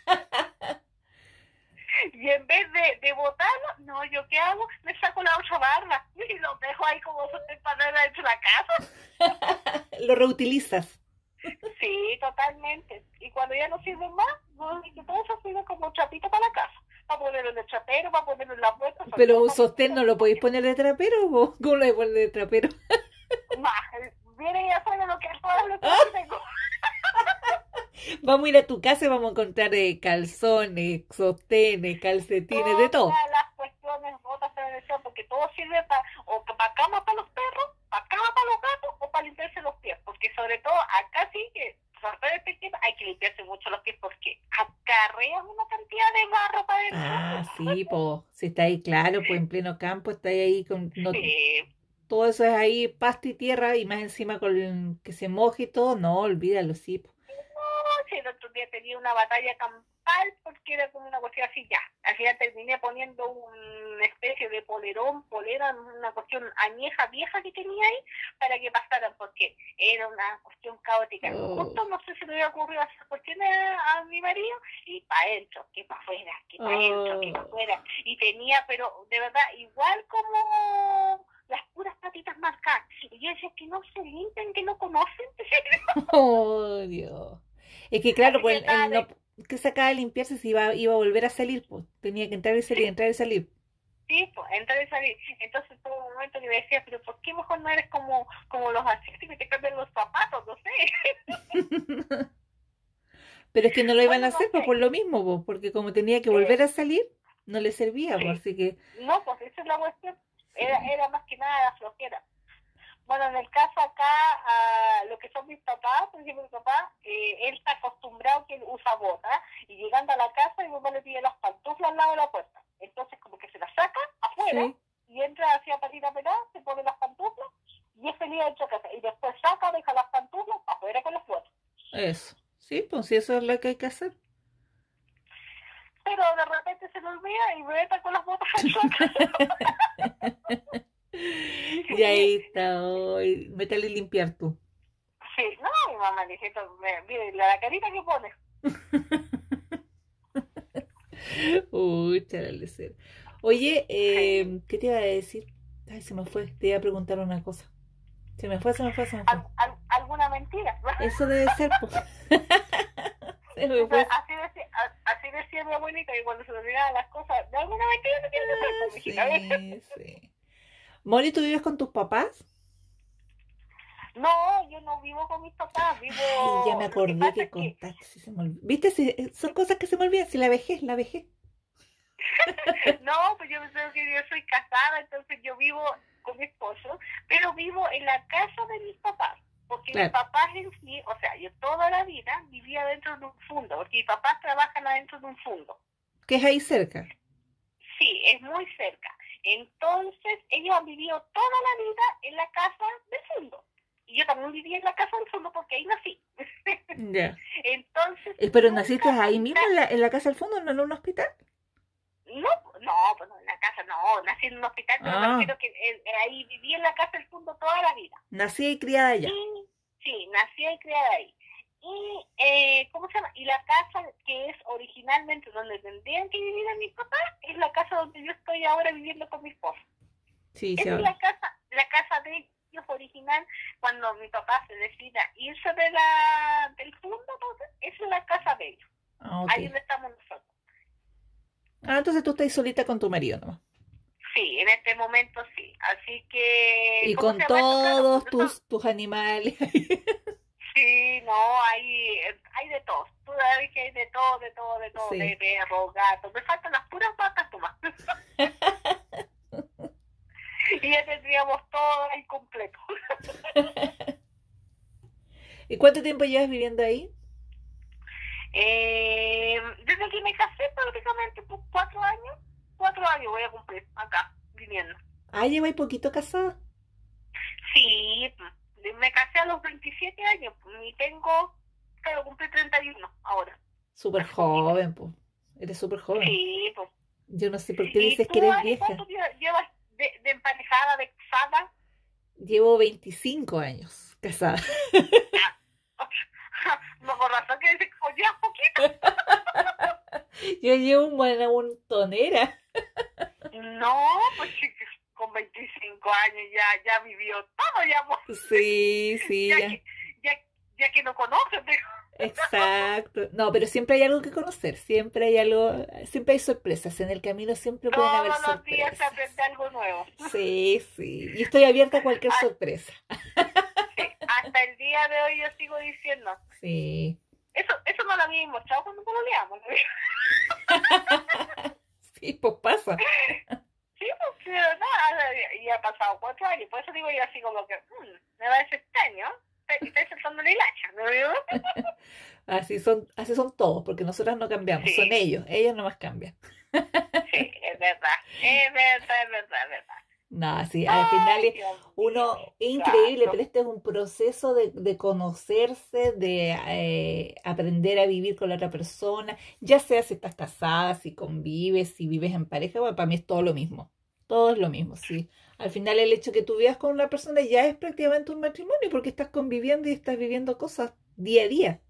y en vez de, de botarlo, no, ¿yo qué hago? Me saco la otra barba y lo dejo ahí como sostén para dentro de la casa. lo reutilizas. Sí, totalmente. Y cuando ya no sirven más, no, todo eso sirve como trapito para la casa. Para ponerlo en el trapero, para ponerlo en la puerta. Pero un sostén no lo podéis poner de trapero, ¿o? ¿cómo lo poner de trapero? viene ya sabe lo que es todo lo que tengo. Vamos a ir a tu casa y vamos a encontrar eh, calzones, sostenes, calcetines, de todo. las cuestiones, botas, porque todo sirve para, o para cama para los perros, para cama para los gatos, o para limpiarse los pies. Porque sobre todo acá sí que, hay que limpiarse mucho los pies porque acarrean una cantidad de barro para adentro. Ah, sí, pues, si está ahí, claro, pues en pleno campo está ahí con... Todo eso es ahí pasta y tierra y más encima con que se moje y todo, no, olvídalo, sí. pues el otro día tenía una batalla campal porque era como una cuestión así ya. Al final terminé poniendo una especie de polerón, polera, una cuestión añeja, vieja que tenía ahí para que pasaran porque era una cuestión caótica. Oh. Justo no sé si le había ocurrido esas cuestiones a mi marido y para adentro, que para afuera, que para adentro, que para oh. afuera. Y tenía, pero de verdad, igual como las puras patitas marcadas. Y yo decía que no se limpian, que no conocen. oh, Dios. Es que claro, pues no, que se acaba de limpiarse si iba, iba a volver a salir, pues tenía que entrar y salir, entrar y salir. Sí, pues entrar y salir. Entonces todo un momento que me decía, pero ¿por qué mejor no eres como, como los asiáticos y te cambian los zapatos? No sé. pero es que no lo iban a hacer pues, por lo mismo, pues, porque como tenía que volver a salir, no le servía, pues, así que... No, pues esa es la cuestión. Era, era más que nada la flojera. Bueno, en el caso acá, a lo que son mis papás, por ejemplo, mi papá, eh, él está acostumbrado que él usa botas y llegando a la casa mi mamá le pide las pantuflas al lado de la puerta. Entonces como que se las saca afuera Sí. y entra hacia patita pelada, se pone las pantuflas y es feliz dentro de casa. Y después saca, deja las pantuflas afuera con las botas. Eso. Sí, pues sí, eso es lo que hay que hacer. Pero de repente se le olvida y me con las botas casa. Y ahí está. Métale a limpiar tú. Sí, no, mi mamá "No, me- mire la, carita que pone. Uy, charale ser. Oye, eh, ¿qué te iba a decir? Ay, se me fue. Te iba a preguntar una cosa. Se me fue, se me fue, se me fue. Al- al- alguna mentira. Eso debe ser, pues. Se me fue. Así decía, así decía mi abuelita que cuando se le olvidaban las cosas, de alguna mentira se tiene que mijita, ¿ves? Sí, sí. Moni, ¿tú vives con tus papás? No, yo no vivo con mis papás, vivo... Ay, ya me lo acordé que contaste. se me. ¿Viste? Sí, eh, son cosas que se me olvidan. Si la vejez, la vejez. No, pues yo pensé que yo soy casada, entonces yo vivo con mi esposo, pero vivo en la casa de mis papás. Porque Claro. mis papás en sí, o sea, yo toda la vida vivía dentro de un fondo, porque mis papás trabajan adentro de un fondo. Que es ahí cerca. Sí, es muy cerca. Entonces, ellos han vivido toda la vida en la casa del fondo. Y yo también viví en la casa del fondo porque ahí nací. Ya. Entonces. Eh, Pero naciste ahí mismo, en la, en la casa del fondo, no en un hospital. No, no, pues no, en la casa no, nací en un hospital, pero Ah. me que eh, ahí viví en la casa del fondo toda la vida. Nací y criada allá. Y, sí, nací y criada ahí. Y, eh, ¿cómo se llama? Y la casa que es originalmente donde tendrían que vivir a mis papás es la casa donde yo estoy ahora viviendo con mi esposo. Sí, es ahora. la casa, la casa de original cuando mi papá se decida irse de la, del fondo, es la casa de ellos. Ah, ok. Ahí donde estamos nosotros. Ah, entonces tú estás solita con tu marido nomás. Sí, en este momento sí. Así que... Y ¿cómo con? Claro, todos tus, tus animales. Sí, no, hay, hay de todo. Tú sabes que hay de todo, de todo, de todo. Sí. De perros, gatos. Me faltan las puras vacas, Tomás. y ya tendríamos todo ahí completo. ¿Y cuánto tiempo llevas viviendo ahí? Eh, desde que me casé prácticamente pues, cuatro años, cuatro años voy a cumplir acá, viviendo. Ah, lleváis poquito casada. Sí, pues, me casé a los 27 años pues, y tengo, claro, cumplí 31 ahora. Súper joven, pues. Eres súper joven. Sí, pues. Yo no sé por qué ¿Y dices que eres vieja. ¿Cuánto lle- llevas de, de emparejada, de casada? Llevo 25 años casada. no, por razón que dices, como ya poquito. Yo llevo un buen montonera. No, pues sí, que con 25 años ya, ya vivió todo, ya, Sí, sí, ya, ya. Que, ya, ya que no conoces, digo. Exacto. No, pero siempre hay algo que conocer. Siempre hay algo, siempre hay sorpresas. En el camino siempre pueden haber todos los días se sorpresas. aprende algo nuevo. Sí, sí. Y estoy abierta a cualquier Ay. sorpresa. Sí, hasta el día de hoy yo sigo diciendo, Sí. eso, eso no lo habíamos mostrado cuando pololeamos. ¿no? Sí, pues pasa. Sí, pues, pero nada, y ha pasado cuatro años, por eso digo yo así como que, mm, me va a decir extraño, estoy, la hilacha, ¿no digo? Así son, así son todos, porque nosotras no cambiamos, Sí. son ellos, ellos nomás cambian. Sí, es verdad, es verdad, es verdad, es verdad. No, sí, al final es- uno, es increíble, pero este es un proceso de, de conocerse, de eh, aprender a vivir con la otra persona, ya sea si estás casada, si convives, si vives en pareja, bueno, para mí es todo lo mismo, todo es lo mismo, sí. Al final el hecho que tú vivas con una persona ya es prácticamente un matrimonio porque estás conviviendo y estás viviendo cosas día a día.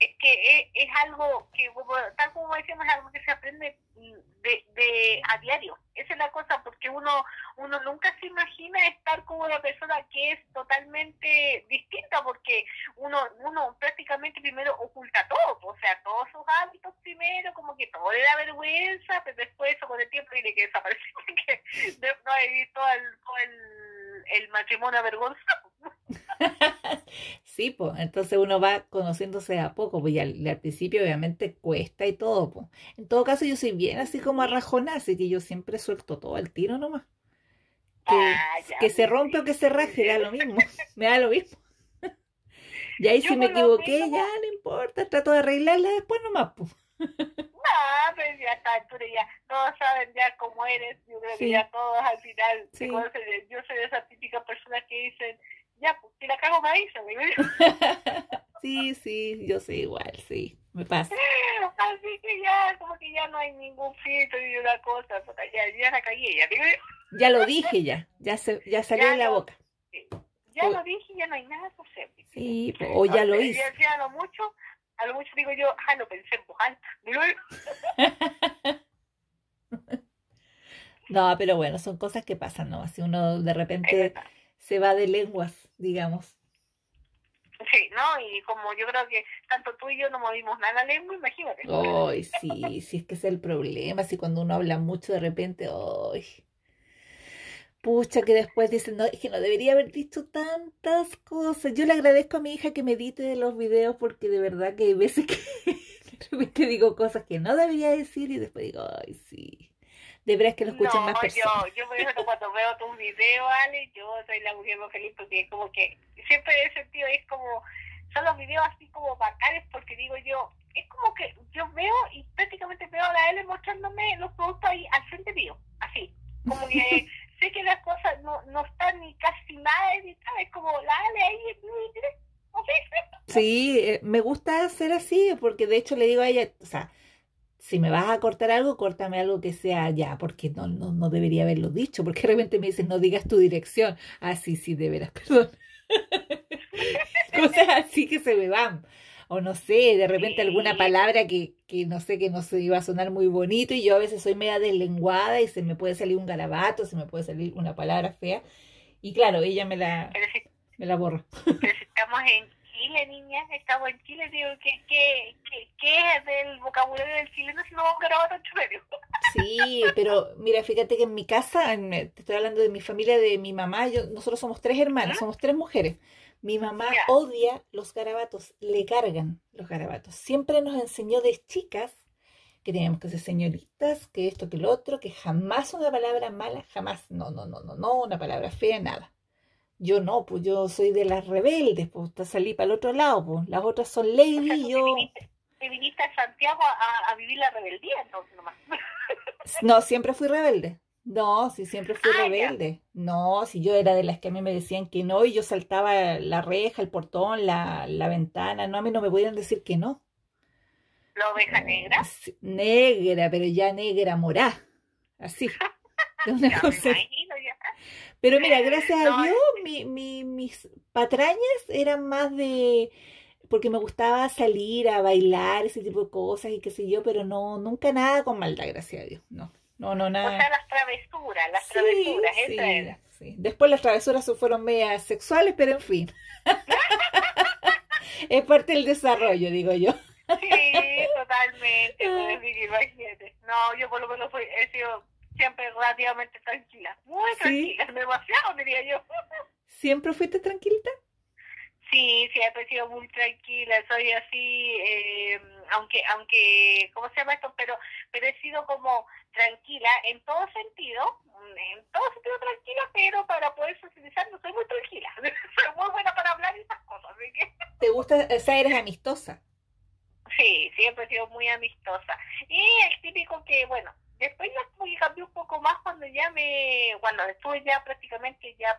Es que es, algo que, tal como decíamos, es algo que se aprende mm, de, de a diario. Esa es la cosa, porque uno uno nunca se imagina estar con una persona que es totalmente distinta, porque uno uno prácticamente primero oculta todo, o sea, todos sus hábitos primero, como que todo le da vergüenza, pero después eso con el tiempo tiene que desaparecer, porque no he visto el, todo el, el matrimonio avergonzado. Sí, pues, entonces uno va conociéndose a poco, pues y al, principio obviamente cuesta y todo, pues. En todo caso yo soy bien así como arrajonada, así que yo siempre suelto todo al tiro nomás. Que, que se rompe o que se raje, da lo mismo, me da lo mismo. Y ahí si me equivoqué, ya no importa, trato de arreglarla después nomás. Pues. No, pues ya está, ya todos saben ya cómo eres, yo creo que ya todos al final sí. yo soy esa típica persona que dicen, ya, pues si la cago me avisa, Sí, sí, yo soy igual, sí, me pasa. Así que ya, como que ya no hay ningún filtro y una cosa, ya, ya la cagué, ya digo Ya lo dije ya, ya, se, ya salió de la boca. Ya lo dije, ya no hay nada que hacer. Sí, o ya lo hice. Ya, ya lo mucho, a lo mucho digo yo, ah, lo pensé en voz no, pero bueno, son cosas que pasan, ¿no? Así uno de repente se va de lenguas, digamos. Sí, ¿no? Y como yo creo que tanto tú y yo no movimos nada la lengua, imagínate. Ay, sí, sí, es que es el problema, si cuando uno habla mucho de repente, ay, pucha, que después dicen, no, es que no debería haber dicho tantas cosas. Yo le agradezco a mi hija que me edite los videos porque de verdad que hay veces que de repente digo cosas que no debería decir y después digo, ay, sí. De verdad que lo escuchan más personas. Yo, yo por eso cuando veo tus videos, Ale, yo soy la mujer más feliz porque como que siempre he sentido, es como, son los videos así como bacanes porque digo yo, es como que yo veo y prácticamente veo a la L mostrándome los productos ahí al frente mío, así, como que sé que las cosas no, no están ni casi nada editadas, es como la Ale ahí, no sé. Sí, eh, me gusta hacer así, porque de hecho le digo a ella, o sea, si me vas a cortar algo, córtame algo que sea ya, porque no, no, no debería haberlo dicho, porque de repente me dicen, no digas tu dirección. Ah, sí, sí, de veras, perdón. Cosas así que se me van o no sé, de repente alguna palabra que, que no sé, que no se iba a sonar muy bonito y yo a veces soy media deslenguada y se me puede salir un garabato, se me puede salir una palabra fea y claro, ella me la, me la borra. Pero si estamos en Chile, niña, estamos en Chile, digo, ¿qué, qué, qué, es del vocabulario del chileno si no un garabato medio? Sí, pero mira, fíjate que en mi casa, te estoy hablando de mi familia, de mi mamá, yo, nosotros somos tres hermanas, somos tres mujeres. Mi mamá odia los garabatos, le cargan los garabatos. Siempre nos enseñó de chicas que teníamos que ser señoritas, que esto, que lo otro, que jamás una palabra mala, jamás, no, no, no, no, no, una palabra fea, nada. Yo no, pues yo soy de las rebeldes, pues salí para el otro lado, pues las otras son lady y yo... Te viniste, a Santiago a, a, vivir la rebeldía, entonces nomás. no, siempre fui rebelde. No, si siempre fui ah, rebelde. No, si yo era de las que a mí me decían que no y yo saltaba la reja, el portón, la, la ventana. No, a mí no me podían decir que no. ¿La oveja negra? Negra, pero ya negra morá. Así. Una cosa. Pero mira, gracias a Dios, mi, mi, mis patrañas eran más de porque me gustaba salir a bailar, ese tipo de cosas y qué sé yo, pero no, nunca nada con maldad, gracias a Dios, no. No, no, nada. O sea, las travesuras, las travesuras, esa era. Sí. Después las travesuras fueron medias sexuales, pero en fin. es parte del desarrollo, digo yo. sí, totalmente. Pues, imagínate. No, yo por lo menos fui, he sido siempre relativamente tranquila. Muy tranquila, demasiado diría yo. ¿Siempre fuiste tranquilita? Sí, siempre he sido muy tranquila, soy así, eh, aunque, aunque, ¿cómo se llama esto? Pero, pero he sido como tranquila en todo sentido, en todo sentido tranquila, pero para poder socializar no soy muy tranquila. soy muy buena para hablar y esas cosas, así que... ¿Te gusta, o sea, eres amistosa? Sí, siempre he sido muy amistosa. Y el típico que, bueno, después ya como que cambié un poco más cuando ya me, bueno, estuve ya prácticamente ya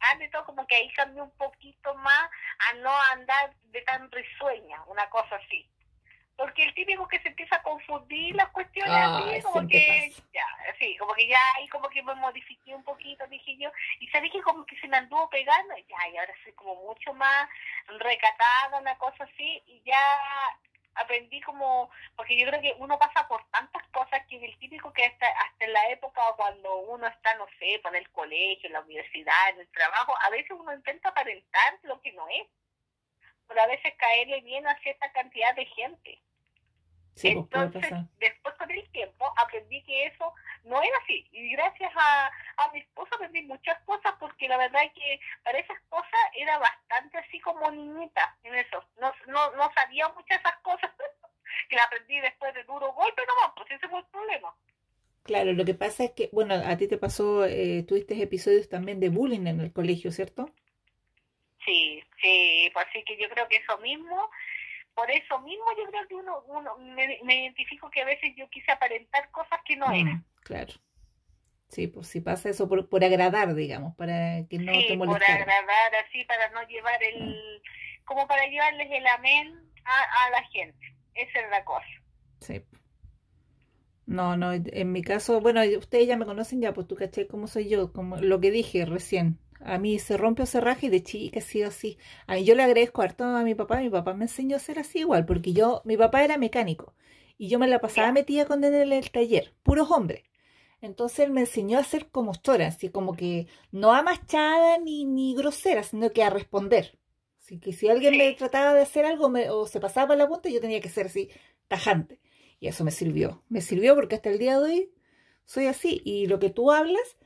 ah, de todo, como que ahí cambié un poquito más a no andar de tan risueña, una cosa así. Porque el típico que se empieza a confundir las cuestiones así, como que, ya, sí, como que ya ahí como que me modifiqué un poquito, dije yo, y sabía que como que se me anduvo pegando, ya, y ahora soy como mucho más recatada, una cosa así, y ya aprendí como, porque yo creo que uno pasa por que es el típico que hasta, hasta en la época cuando uno está, no sé, en el colegio, en la universidad, en el trabajo, a veces uno intenta aparentar lo que no es, pero a veces caerle bien a cierta cantidad de gente. Pues, Entonces, después con el tiempo aprendí que eso no era así. Y gracias a, a mi esposa aprendí muchas cosas porque la verdad es que para esas cosas era bastante así como niñita en eso. No, no, no sabía muchas de esas cosas que la aprendí después de duro golpe nomás, pues ese fue el problema. Claro, lo que pasa es que, bueno, a ti te pasó, eh, tuviste episodios también de bullying en el colegio, ¿cierto? Sí, sí, pues así que yo creo que eso mismo, por eso mismo yo creo que uno, uno me, me identifico que a veces yo quise aparentar cosas que no eran. Mm, claro. Sí, pues si pasa eso por, por agradar, digamos, para que no sí, te por molestara. agradar así, para no llevar el, como para llevarles el amén a, a la gente. Esa es la cosa. Sí. No, no, en mi caso, bueno, ustedes ya me conocen ya, pues tú caché cómo soy yo, como lo que dije recién. A mí se rompe o se raja y de chica he sido así. A mí yo le agradezco harto a mi papá, mi papá me enseñó a ser así igual, porque yo, mi papá era mecánico y yo me la pasaba metida con él en el taller, puros hombres. Entonces él me enseñó a ser como chora, así como que no amachada ni, ni grosera, sino que a responder. Así que si alguien me trataba de hacer algo me- o se pasaba por la punta, yo tenía que ser así, tajante. Y eso me sirvió. Me sirvió porque hasta el día de hoy soy así. Y lo que tú hablas,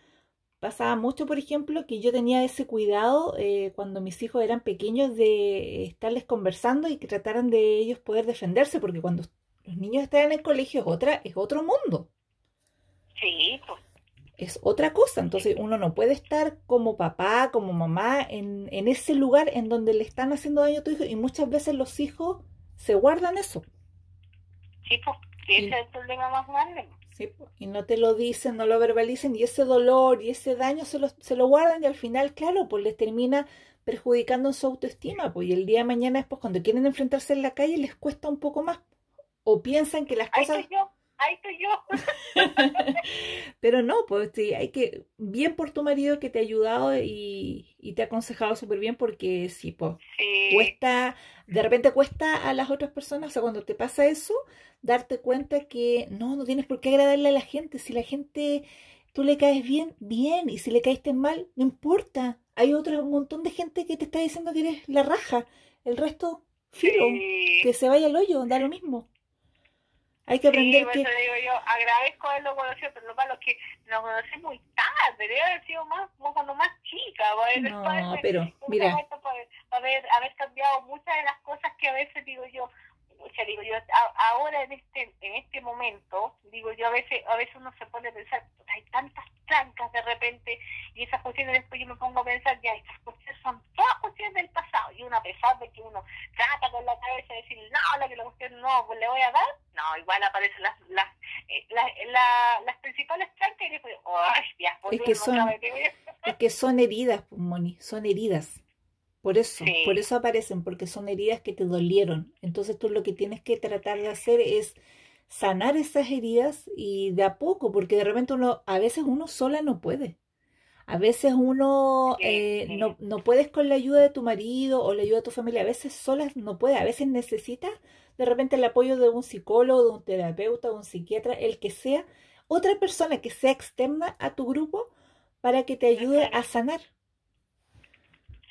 pasaba mucho, por ejemplo, que yo tenía ese cuidado eh, cuando mis hijos eran pequeños de estarles conversando y que trataran de ellos poder defenderse, porque cuando los niños están en el colegio es otra, es otro mundo Sí, pues. Es otra cosa. Entonces uno no puede estar como papá, como mamá, en, en ese lugar en donde le están haciendo daño a tu hijo y muchas veces los hijos se guardan eso. Sí, pues. Ese Y- es el problema más grande. ¿sí? po, Y no te lo dicen, no lo verbalicen y ese dolor y ese daño se lo, se lo guardan y al final, claro, pues les termina perjudicando en su autoestima. Pues y el día de mañana después cuando quieren enfrentarse en la calle les cuesta un poco más. O piensan que las cosas... ahí estoy yo. Pero no, pues sí, hay que, bien por tu marido que te ha ayudado y, y te ha aconsejado súper bien porque sí, pues Sí, cuesta, de repente cuesta a las otras personas, o sea, cuando te pasa eso, darte cuenta que no, no tienes por qué agradarle a la gente, si la gente, tú le caes bien, bien, y si le caíste mal, no importa, hay otro un montón de gente que te está diciendo que eres la raja, el resto, filo, sí. que se vaya al hoyo, da lo mismo. Hay que Sí, aprender por que... eso digo yo, agradezco haberlo conocido, pero lo malo es que lo conocí muy tarde, debe haber sido más, cuando más chica, No, pero, mira. pues, haber, haber cambiado muchas de las cosas que a veces digo yo, pucha, digo yo, a- ahora en este, en este momento, digo yo, a veces, a veces uno se pone a pensar, hay tantas trancas de repente, y esas cuestiones después yo me pongo a pensar, ya, estas cuestiones son todas cuestiones del pasado, y uno a pesar de que uno trata con la cabeza de decir, no, la que la cuestión no, pues le voy a dar, no, igual aparecen las, las, eh, las, la- las principales trancas y después, ¡ay, ya! Es que volvimos son- otra vez", digo yo. Es que son heridas, pues, Moni, son heridas. Por eso, Sí. por eso aparecen, porque son heridas que te dolieron. Entonces tú lo que tienes que tratar de hacer es sanar esas heridas y de a poco, porque de repente uno, a veces uno sola no puede. A veces uno eh, no, no puedes con la ayuda de tu marido o la ayuda de tu familia. A veces solas no puede. A veces necesitas de repente el apoyo de un psicólogo, de un terapeuta, de un psiquiatra, el que sea, otra persona que sea externa a tu grupo para que te ayude a sanar.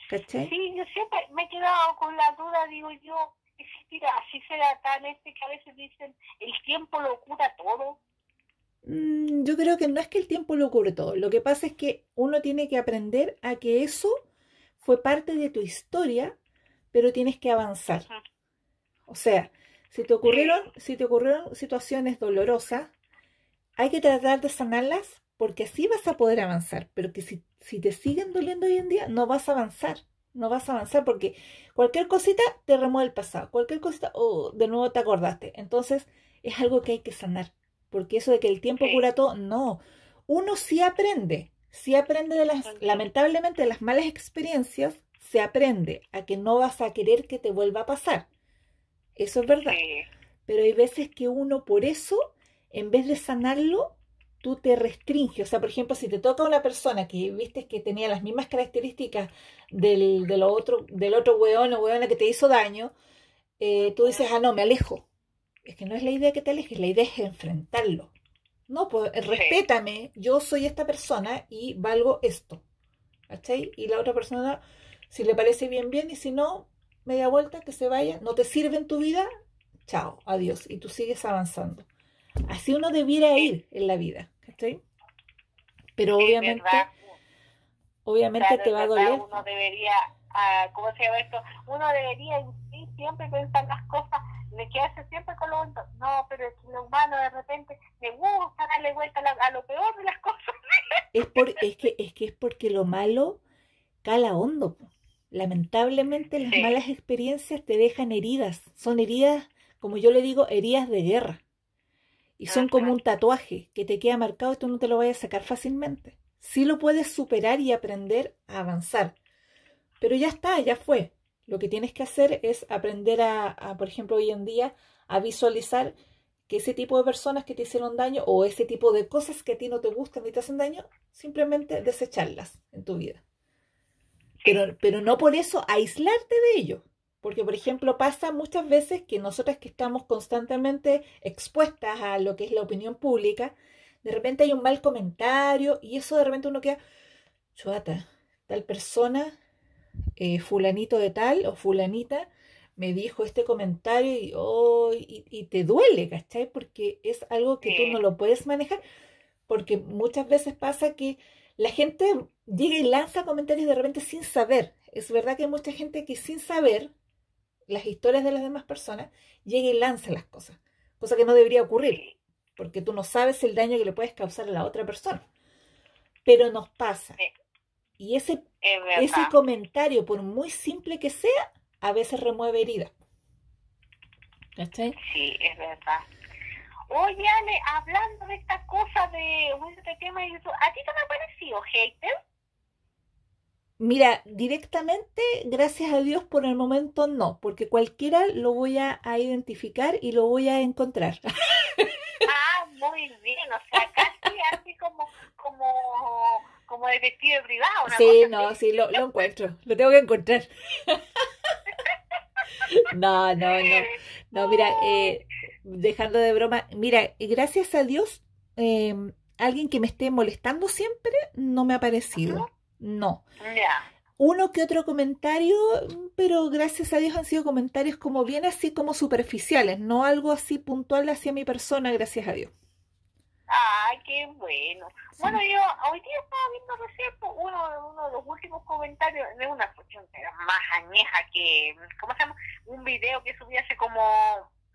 ¿Cachai? Sí, yo siempre me he quedado con la duda, digo yo, existirá, así será tan este que a veces dicen, el tiempo lo cura todo. Mm, yo creo que no es que el tiempo lo cubre todo. Lo que pasa es que uno tiene que aprender a que eso fue parte de tu historia, pero tienes que avanzar. O sea, si te ocurrieron, si te ocurrieron situaciones dolorosas, hay que tratar de sanarlas porque así vas a poder avanzar. Pero que si, si te siguen doliendo hoy en día, no vas a avanzar. No vas a avanzar porque cualquier cosita te remueve el pasado. Cualquier cosita, oh, de nuevo te acordaste. Entonces, es algo que hay que sanar. Porque eso de que el tiempo cura todo, no. Uno sí aprende. Sí aprende de las, lamentablemente, de las malas experiencias, se aprende a que no vas a querer que te vuelva a pasar. Eso es verdad. Pero hay veces que uno por eso, en vez de sanarlo, tú te restringes. O sea, por ejemplo, si te toca una persona que viste que tenía las mismas características del, del otro, del otro weón o weona que te hizo daño, eh, tú dices, ah, no, me alejo. Es que no es la idea que te alejes, la idea es enfrentarlo. No, pues eh, respétame, yo soy esta persona y valgo esto. ¿Cachai? Y la otra persona, si le parece bien, bien, y si no, media vuelta, que se vaya, no te sirve en tu vida, chao, adiós, y tú sigues avanzando. Así uno debiera ir en la vida, ¿cachai? Pero obviamente, verdad. obviamente Claro, te va a doler. Uno debería, ah, ¿cómo se llama esto? Uno debería sí siempre pensar las cosas le quedarse siempre con lo. No, pero es que lo humano de repente le gusta darle vuelta a, lo peor de las cosas. Es, por, es, que, es que es porque lo malo cala hondo. Lamentablemente las malas experiencias te dejan heridas. Son heridas, como yo le digo, heridas de guerra. Y son como un tatuaje que te queda marcado y tú no te lo vayas a sacar fácilmente. Sí lo puedes superar y aprender a avanzar. Pero ya está, ya fue. Lo que tienes que hacer es aprender a, por ejemplo, hoy en día, a visualizar que ese tipo de personas que te hicieron daño o ese tipo de cosas que a ti no te gustan ni te hacen daño, simplemente desecharlas en tu vida. Pero, pero no por eso aislarte de ello. Porque, por ejemplo, pasa muchas veces que nosotras que estamos constantemente expuestas a lo que es la opinión pública, de repente hay un mal comentario y eso de repente uno queda, chuata, tal persona, eh, fulanito de tal o fulanita, me dijo este comentario y, oh, y, te duele, ¿cachai? Porque es algo que tú no lo puedes manejar, porque muchas veces pasa que la gente llega y lanza comentarios de repente sin saber. Es verdad que hay mucha gente que sin saber las historias de las demás personas, llega y lanza las cosas, cosa que no debería ocurrir, porque tú no sabes el daño que le puedes causar a la otra persona. Pero nos pasa. Y ese, ese comentario, por muy simple que sea, a veces remueve heridas. ¿Cachai? Sí, es verdad. Oye, Ale, hablando de esta cosa de este tema, ¿a ti te ha parecido hater? Mira, directamente, gracias a Dios, por el momento no, porque cualquiera lo voy a, identificar y lo voy a encontrar. Ah, muy bien, o sea, casi así como, como, como detective privado. sí, no, sí, lo, lo encuentro, lo tengo que encontrar. no, no, no, no, mira, eh, dejando de broma, mira, gracias a Dios, eh, alguien que me esté molestando siempre no me ha parecido. No. Uno que otro comentario, pero gracias a Dios han sido comentarios como bien así como superficiales, no algo así puntual hacia mi persona, gracias a Dios. Ay, qué bueno. Bueno, yo hoy día estaba viendo recién uno, uno de los últimos comentarios de una cuestión más añeja que, ¿cómo se llama? Un video que subí hace como,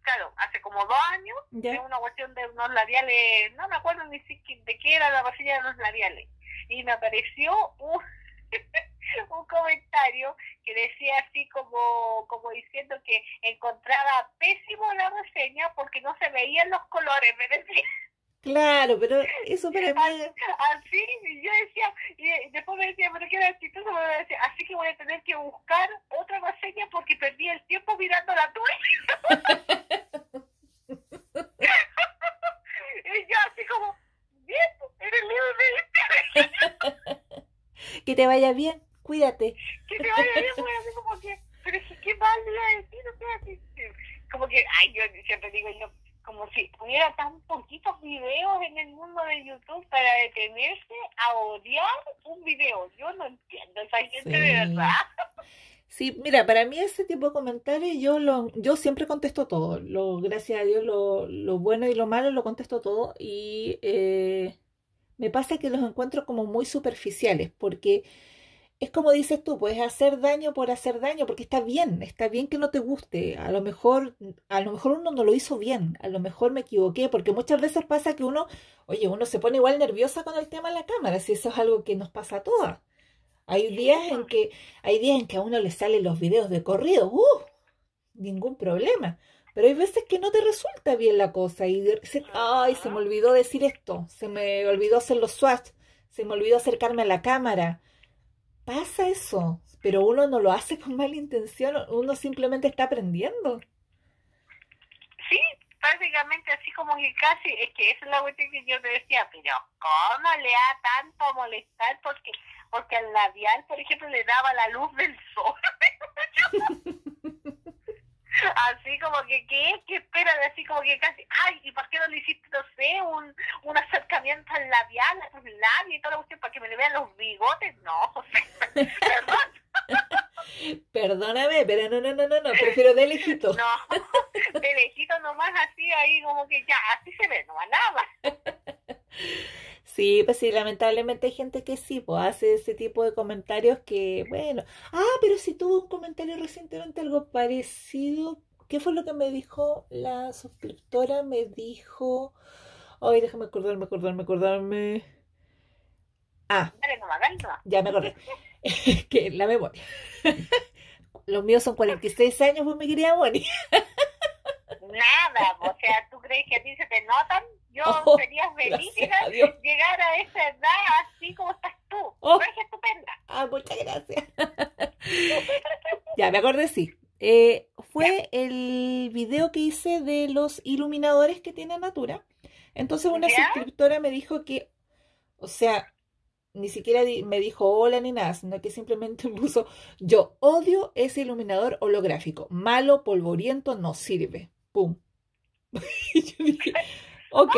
claro, hace como dos años, de una cuestión de unos labiales, no me acuerdo ni siquiera de qué era la pasilla de los labiales y me apareció un, un comentario que decía así como, como diciendo que encontraba pésimo la reseña porque no se veían los colores, me decía. Claro, pero eso para mí... Así, yo decía, y después me decía, pero qué era chistoso, me decía, así que voy a tener que buscar otra reseña porque perdí el tiempo mirando la tuya. y yo así como, que te vaya bien, cuídate. Que te vaya bien, pues, así como que, pero que qué mal le iba a decir, o sea, como que, ay, yo siempre digo yo, como si hubiera tan poquitos videos en el mundo de YouTube para detenerse a odiar un video. Yo no entiendo esa gente de verdad. Sí, mira, para mí ese tipo de comentarios yo lo, yo siempre contesto todo. Lo, gracias a Dios lo, lo bueno y lo malo lo contesto todo y eh, me pasa que los encuentro como muy superficiales porque es como dices tú, puedes hacer daño por hacer daño, porque está bien, está bien que no te guste. A lo mejor, a lo mejor uno no lo hizo bien, a lo mejor me equivoqué, porque muchas veces pasa que uno, oye, uno se pone igual nerviosa con el tema de la cámara, si eso es algo que nos pasa a todas. Hay días en que, hay días en que a uno le salen los videos de corrido, ¡uh! Ningún problema. Pero hay veces que no te resulta bien la cosa y ay, se me olvidó decir esto, se me olvidó hacer los swatch, se me olvidó acercarme a la cámara pasa eso, pero uno no lo hace con mala intención, uno simplemente está aprendiendo. Sí, básicamente así como que casi, es que esa es la cuestión que yo te decía, pero ¿cómo le da tanto a molestar? Porque, porque al labial, por ejemplo, le daba la luz del sol. así como que, ¿qué? ¿Qué esperan? Así como que casi, ay, ¿y por qué no le hiciste, no sé, un, un acercamiento al labial, a tus labios y toda la cuestión para que me le vean los bigotes? No, José, perdón. Perdóname, pero no, no, no, no, no, prefiero de lejito. No, de lejito nomás así, ahí como que ya, así se ve, no nada. Sí, pues sí, lamentablemente hay gente que sí, pues hace ese tipo de comentarios que, bueno, ah, pero si tuvo un comentario recientemente algo parecido, ¿qué fue lo que me dijo la suscriptora? Me dijo, ay, déjame acordarme, acordarme, acordarme. Ah, Dale nomás. ya me acordé. que la memoria. Los míos son 46 años, pues mi querida Moni. Nada, o sea, ¿tú crees que a ti se te notan? Yo Oh, sería feliz llegar, a Dios. llegar a esa edad así como estás tú. Oh. Eres estupenda. Ah, muchas gracias. ya, me acordé, sí. Eh, fue el video que hice de los iluminadores que tiene Natura. Entonces una ¿Ya? suscriptora me dijo que, o sea, ni siquiera me dijo hola ni nada, sino que simplemente puso, yo odio ese iluminador holográfico, malo, polvoriento, no sirve. Pum. Y yo dije, ok,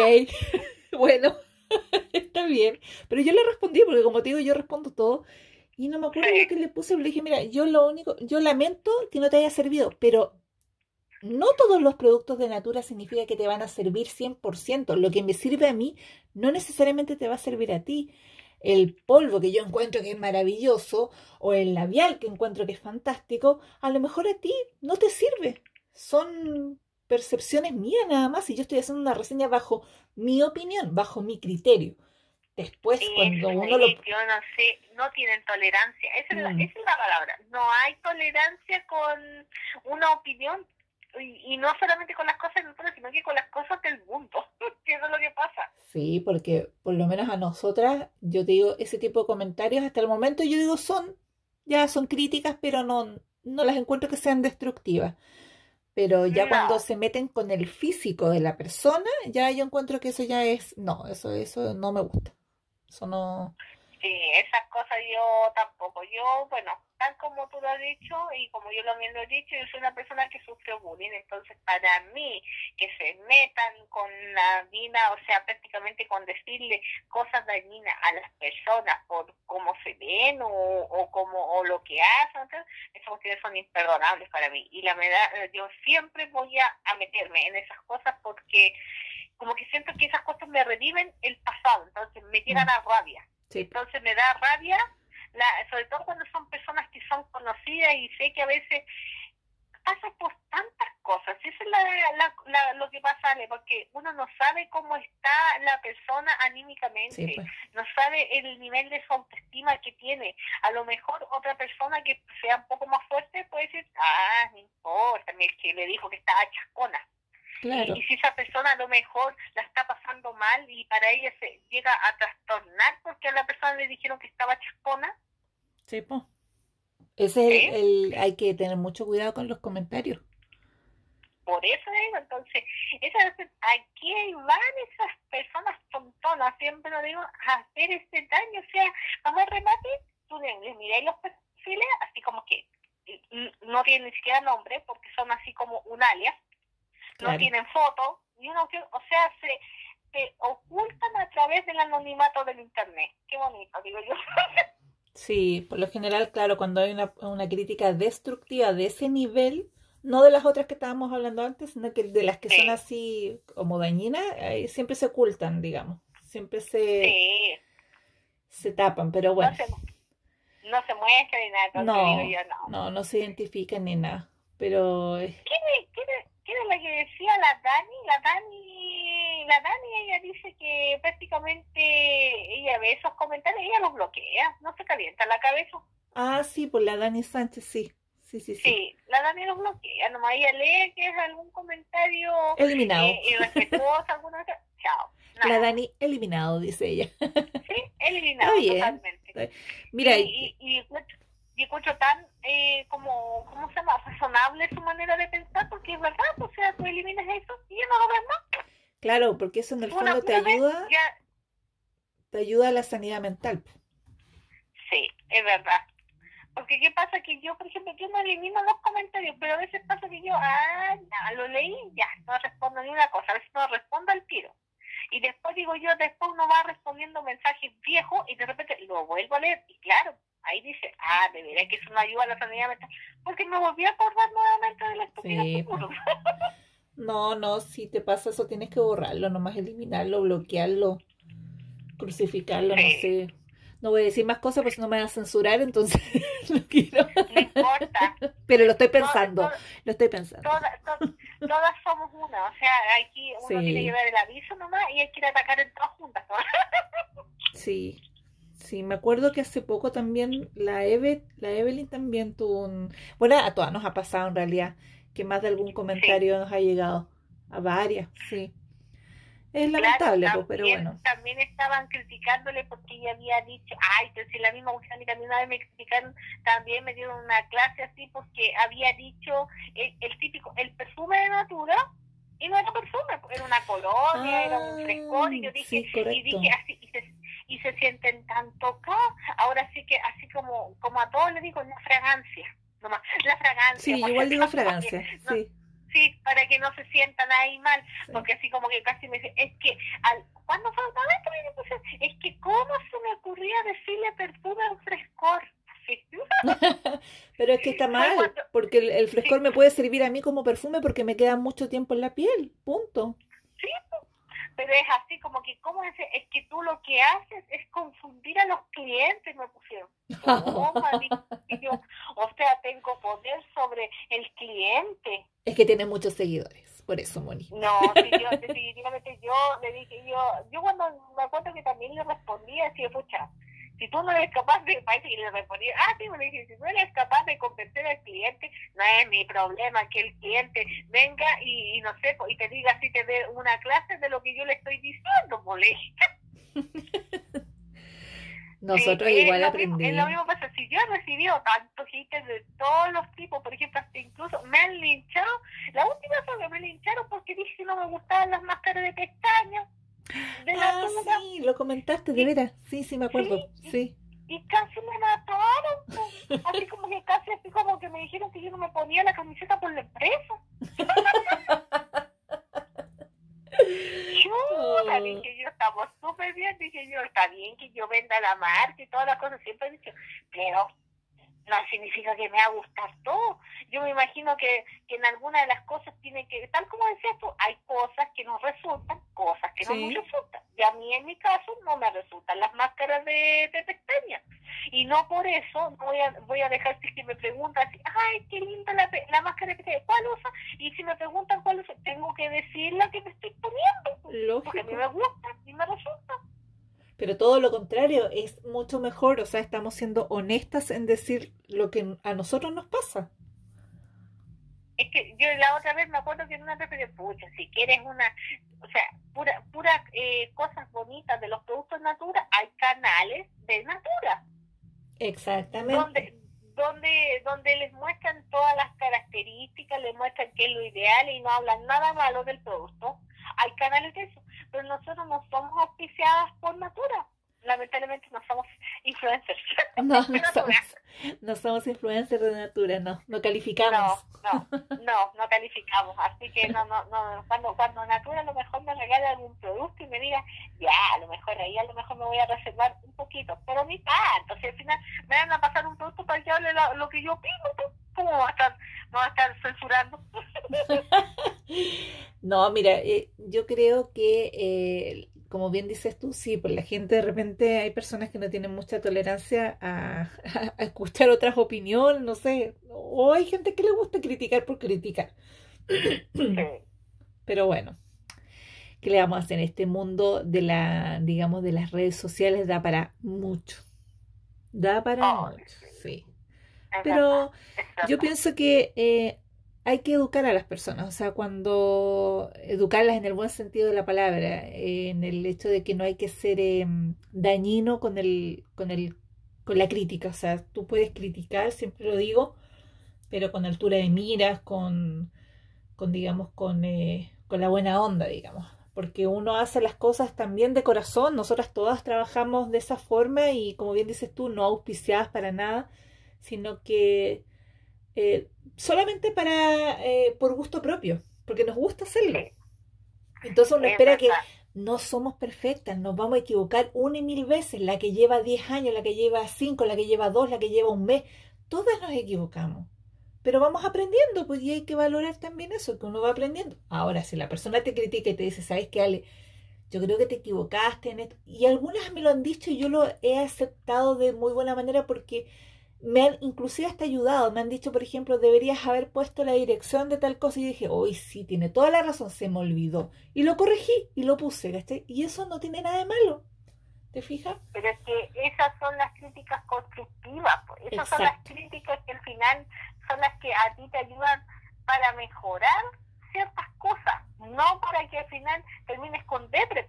bueno, está bien. Pero yo le respondí, porque como te digo, yo respondo todo. Y no me acuerdo lo que le puse, le dije, mira, yo lo único, yo lamento que no te haya servido, pero no todos los productos de Natura significa que te van a servir 100%. Lo que me sirve a mí no necesariamente te va a servir a ti. El polvo que yo encuentro que es maravilloso o el labial que encuentro que es fantástico, a lo mejor a ti no te sirve. Son percepciones mías nada más y yo estoy haciendo una reseña bajo mi opinión, bajo mi criterio. Después, Sí, cuando uno lo... yo no sé, no tienen tolerancia. Esa es, la, Mm. esa es la palabra. No hay tolerancia con una opinión. Y, y no solamente con las cosas naturales, sino que con las cosas del mundo. que eso es lo que pasa. Sí, porque por lo menos a nosotras, yo te digo, ese tipo de comentarios hasta el momento yo digo son, ya son críticas, pero no, no las encuentro que sean destructivas. Pero ya No. cuando se meten con el físico de la persona, ya yo encuentro que eso ya es, no, eso, eso no me gusta. Eso no, Sí, esas cosas yo tampoco. Yo, bueno, tal como tú lo has dicho y como yo también lo he dicho, yo soy una persona que sufrió bullying. Entonces, para mí, que se metan con la vida, o sea, prácticamente con decirle cosas dañinas a las personas por cómo se ven o, o, como, o lo que hacen, entonces, esas cuestiones son imperdonables para mí. Y la verdad, eh, yo siempre voy a, a meterme en esas cosas porque como que siento que esas cosas me reviven el pasado, entonces me llegan a rabia. sí, Entonces me da rabia, la, sobre todo cuando son personas que son conocidas y sé que a veces pasa por tantas cosas. Eso es la, la, la- lo que pasa, Ale, porque uno no sabe cómo está la persona anímicamente, sí, pues. no sabe el nivel de su autoestima que tiene. A lo mejor otra persona que sea un poco más fuerte puede decir, ah, no importa, es que le dijo que estaba chascona. Claro, Y, y si esa persona a lo mejor la está pasando mal y para ella se llega a trastornar porque a la persona le dijeron que estaba chascona, sí, pues. Ese es el, el- hay que tener mucho cuidado con los comentarios. por eso digo, entonces, esa, aquí van esas personas tontonas, siempre lo digo, a hacer este daño, o sea, vamos a remate, tú le, le miráis los perfiles, así como que mm, no tienen ni siquiera nombre, porque son así como un alias, no tienen foto, y uno que, o sea, se, se ocultan a través del anonimato del internet. Qué bonito, digo yo. Sí, por lo general, claro, cuando hay una, una crítica destructiva de ese nivel, no de las otras que estábamos hablando antes, sino que de las que son Sí. así como dañinas, ahí siempre se ocultan, digamos, siempre se, Sí, se tapan, pero bueno, no se, no se muestra ni nada, no, digo yo, no. no, no se identifican ni nada, pero ¿Quién quién quién es la que decía la Dani? La Dani, la Dani, ella dice que prácticamente ella ve esos comentarios, ella los bloquea, no se calienta la cabeza. ah, sí, por la Dani Sánchez, sí, sí, sí, sí, Sí, la Dani los bloquea, nomás ella lee que es algún comentario eliminado, eh, irrespetuoso, alguna cosa, chao. la Dani eliminado, dice ella. sí, eliminado totalmente. Mira, y, y, y y encuentro tan, eh, como, ¿cómo se llama? Razonable su manera de pensar, porque es verdad, o sea, tú eliminas eso y ya no lo ves más. Claro, porque eso en el fondo te ayuda, ya- te ayuda a la sanidad mental. Sí, es verdad. Porque qué pasa que yo, por ejemplo, yo no elimino los comentarios, pero a veces pasa que yo, ah, ya, lo leí, ya, no respondo ni una cosa, a veces no respondo al tiro. Y después digo yo, después uno va respondiendo mensajes viejos y de repente lo vuelvo a leer. Y claro, ahí dice, ah, de veras que eso no ayuda a la sanidad mental. Porque me volví a acordar nuevamente de la estúpida Sí. No, no, si te pasa eso tienes que borrarlo, nomás eliminarlo, bloquearlo, crucificarlo, no sé. No voy a decir más cosas porque si no me van a censurar, entonces no quiero. No importa. Pero lo estoy pensando, lo estoy pensando. Todas, todas, todas somos una, o sea, aquí uno Sí. tiene que dar el aviso nomás y hay que atacar en todas juntas. ¿no? Sí, sí, me acuerdo que hace poco también la Eve, la Evelyn también tuvo un... Bueno, a todas nos ha pasado en realidad, que más de algún comentario nos ha llegado, a varias, sí. Es lamentable, pues, pero también, bueno. también estaban criticándole porque ella había dicho, ay, pero si la misma mujer que a mí una vez me criticaron, también me dieron una clase así porque había dicho el, el típico, el perfume de Natura, y no era perfume, era una colonia, era un frescor, y yo Ah, dije, sí, y dije así, y se, y se sienten tan tocados, ahora sí que así como, como a todos les digo, la fragancia, nomás, la fragancia. Sí, igual digo fragancia, no, sí, Sí, para que no se sientan ahí mal, sí. porque así como que casi me dice, es que, al, ¿cuándo fue una vez que me puse? Es que, ¿cómo se me ocurría decirle perfume a un frescor? Pero es que está mal, cuando- porque el, el frescor me puede servir a mí como perfume porque me queda mucho tiempo en la piel, punto. Sí, pero es así como que, ¿cómo es? Es que tú lo que haces es confundir a los clientes, me pusieron. Yo, o sea, tengo poder sobre el cliente. Es que tiene muchos seguidores, por eso, Moni. No, sí, yo, definitivamente yo le dije, yo, yo cuando me acuerdo que también le respondía, decía, pucha, si tú no eres capaz de, parece que le respondía, ah, sí, me dije, si no eres capaz de convencer al cliente, no es mi problema que el cliente venga y, y no sé, pues, y te diga así, te dé una clase de lo que yo le estoy diciendo, pues, le dije. Nosotros Sí, igual mismo- Es lo aprendimos. mismo pasa, si yo he recibido tantos haters de todos los tipos, por ejemplo, hasta incluso me han linchado, la última vez que me lincharon porque dije que no me gustaban las máscaras de pestañas Ah, sí, lo comentaste, de veras. Sí, sí, me acuerdo. Sí. y casi me mataron, pues. así como que casi así como que me dijeron que yo no me ponía la camiseta por la empresa. Chuta, dije yo, estamos súper bien, dije yo, está bien que yo venda la marca y todas las cosas, siempre he dicho, pero no significa que me va a gustar todo. Yo me imagino que, que en alguna de las cosas tiene que, tal como decías tú, hay cosas que nos resultan, cosas que no nos resultan. Y a mí en mi caso no me resultan las máscaras de, de pestañas. Y no por eso voy a, voy a dejar si que me preguntan, ay, qué linda la, la máscara de pestañas, ¿cuál usa? Y si me preguntan cuál usa, tengo que decir la que me estoy poniendo. Porque a mí Lógico. me gusta y me resulta. Pero todo lo contrario, es mucho mejor. O sea, estamos siendo honestas en decir lo que a nosotros nos pasa. Es que yo la otra vez me acuerdo que en una dije, pucha, si quieres una, o sea, pura, pura eh, cosas bonitas de los productos Natura, hay canales de Natura, Exactamente. donde, donde, donde les muestran todas las características, les muestran qué es lo ideal y no hablan nada malo del producto. Hay canales de eso, pero nosotros no somos auspiciadas por Natura. Lamentablemente no somos influencers. No, no somos, no somos influencers de Natura, no, no No, calificamos. no, no, no calificamos. Así que no, no, no. Cuando, cuando Natura a lo mejor me regala algún producto y me diga, ya, a lo mejor ahí a lo mejor me voy a reservar un poquito, pero ni tanto. Si al final me van a pasar un producto para que hable lo, lo que yo pido, pues, ¿cómo va a estar, va a estar censurando? No, mira, eh, yo creo que, eh, como bien dices tú, sí, pues la gente de repente hay personas que no tienen mucha tolerancia a, a escuchar otras opiniones, no sé, o hay gente que le gusta criticar por criticar. Pero bueno, ¿qué le vamos a hacer? Este mundo de la, digamos, de las redes sociales da para mucho. Da para Oh, mucho, sí. Pero yo pienso que eh, hay que educar a las personas, o sea, cuando educarlas en el buen sentido de la palabra, eh, en el hecho de que no hay que ser eh, dañino con el, con el, con la crítica, o sea, tú puedes criticar, siempre lo digo, pero con altura de miras, con, con digamos, con, eh, con la buena onda, digamos, porque uno hace las cosas también de corazón, nosotras todas trabajamos de esa forma y como bien dices tú, no auspiciadas para nada, sino que eh, solamente para eh, por gusto propio, porque nos gusta hacerlo. Entonces uno Es espera que no somos perfectas, nos vamos a equivocar una y mil veces, la que lleva 10 años, la que lleva 5, la que lleva 2, la que lleva un mes, todas nos equivocamos. Pero vamos aprendiendo, pues y hay que valorar también eso, que uno va aprendiendo. Ahora, si la persona te critica y te dice, ¿sabes qué, Ale? yo creo que te equivocaste en esto. Y algunas me lo han dicho y yo lo he aceptado de muy buena manera porque me han inclusive hasta ayudado. Me han dicho, por ejemplo, deberías haber puesto la dirección de tal cosa y dije, hoy sí, tiene toda la razón, se me olvidó. Y lo corregí y lo puse, ¿cachai? Y eso no tiene nada de malo. ¿Te fijas? Pero es que esas son las críticas constructivas, esas son las críticas que al final son las que a ti te ayudan para mejorar ciertas cosas, no para que al final termines con depre.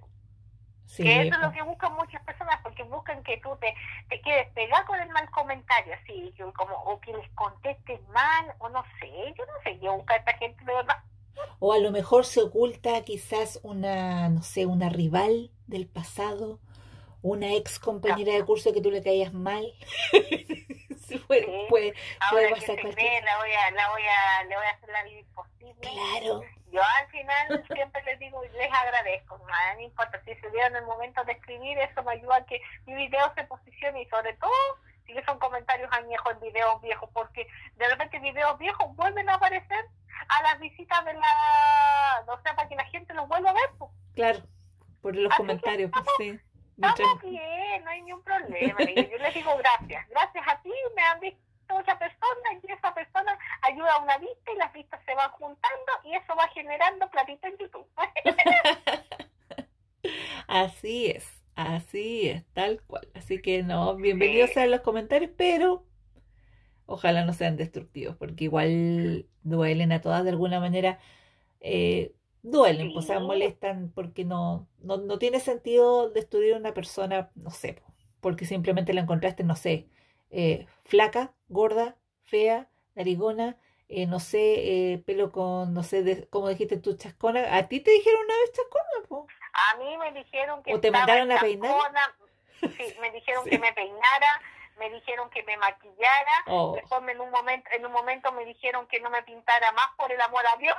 que eso es lo que buscan muchas personas, porque que tú te, te quedes pegado con el mal comentario, así, como, o que les contestes mal, o no sé, yo no sé, yo busco a esta gente de verdad. O a lo mejor se oculta quizás una, no sé, una rival del pasado, una ex compañera de curso que tú le caías mal. puede, puede, Ahora que se la voy a, la voy a, le voy a hacer la vida imposible. Claro. Yo al final siempre les digo y les agradezco, no importa si se dieron el momento de escribir, eso me ayuda a que mi video se posicione y sobre todo si son comentarios añejos en videos viejos, porque de repente videos viejos vuelven a aparecer a las visitas de la, o sea, para que la gente los vuelva a ver. Pues. Claro, por los comentarios, pues sí. Estamos bien, no hay ningún problema. Yo les digo gracias. Gracias a ti me han visto otra persona y esa persona ayuda a una vista y las vistas se van juntando y eso va generando platito en YouTube. así es, así es, tal cual. Así que no, bienvenidos a los comentarios, pero ojalá no sean destructivos, porque igual duelen a todas de alguna manera. Eh, duelen, pues, o sea, molestan porque no, no, no tiene sentido destruir a una persona, no sé, porque simplemente la encontraste, no sé, eh, flaca, gorda, fea, narigona, eh, no sé, eh, pelo con, no sé, de, como dijiste tú, chascona. ¿A ti te dijeron una vez chascona? Po? A mí me dijeron que... ¿O te mandaron a peinar? Sí, me dijeron que me peinara, me dijeron que me maquillara, oh. después en un momento, en un momento me dijeron que no me pintara más por el amor a Dios.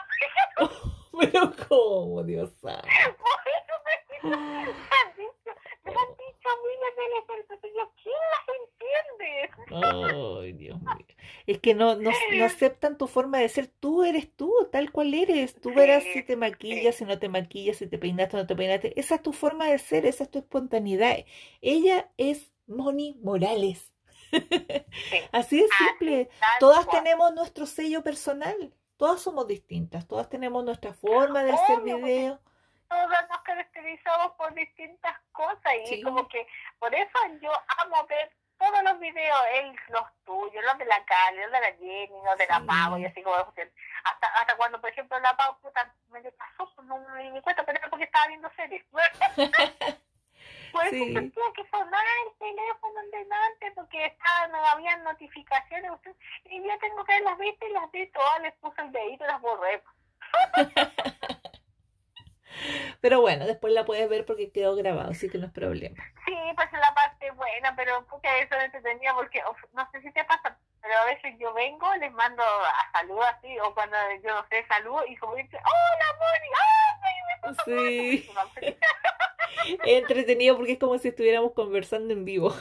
Pero cómo, Dios sabe. me, han dicho, me han miles de veces, yo, ¿quién las entiende? Ay, Dios mío. Es que no, no, no, aceptan tu forma de ser. Tú eres tú, tal cual eres. Tú verás si te maquillas, si no te maquillas, si te peinaste o no te peinaste. Esa es tu forma de ser, esa es tu espontaneidad. Ella es Moni Morales. Así es simple. Todas tenemos nuestro sello personal. Todas somos distintas. Todas tenemos nuestra forma de hacer video. Todas nos caracterizamos por distintas cosas y como que por eso yo amo ver todos los videos, él, los tuyos, los de la Cali, los de la Jenny, los de la Pau, y así como hasta, hasta cuando, por ejemplo, la Pau, puta, me pasó, pues no me di cuenta, pero era porque estaba viendo series. Por eso sí. tenía que sonar el teléfono en delante porque estaba, no había notificaciones. Y yo tengo que las visto y las vi todas, les puse el dedito y las borré. Pero bueno, después la puedes ver porque quedó grabado, así que no es problema. Sí, pues es la parte buena, pero porque eso me entretenía porque no sé si te pasa, pero a veces yo vengo, les mando a salud así, o cuando yo no sé, saludo y como dice, ¡Hola, Moni! ¡Ay! Sí. entretenido porque es como si estuviéramos conversando en vivo.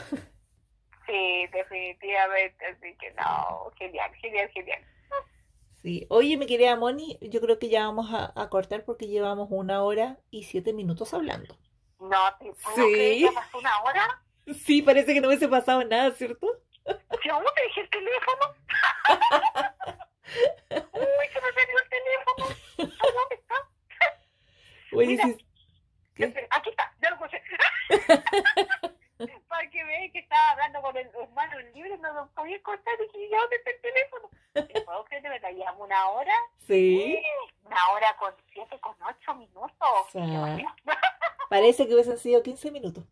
Sí, definitivamente, así que no, genial, genial, genial. Sí, oye, mi querida Moni, yo creo que ya vamos a, cortar porque llevamos una hora y siete minutos hablando. No, ¿te sí. que pasó una hora? Sí, parece que no hubiese pasado nada, ¿cierto? ¿Cómo te dije el teléfono? Uy, se me perdió el teléfono. ¿Dónde está? Oye, sí, Aquí está, ya lo puse. Para que vean que estaba hablando con el hermano libre, no lo podía contar y dije, ¿ya dónde está el teléfono? ¿Te puedo creer que me una hora? Sí. Una hora con siete, con ocho minutos. Parece que hubiesen sido 15 minutos.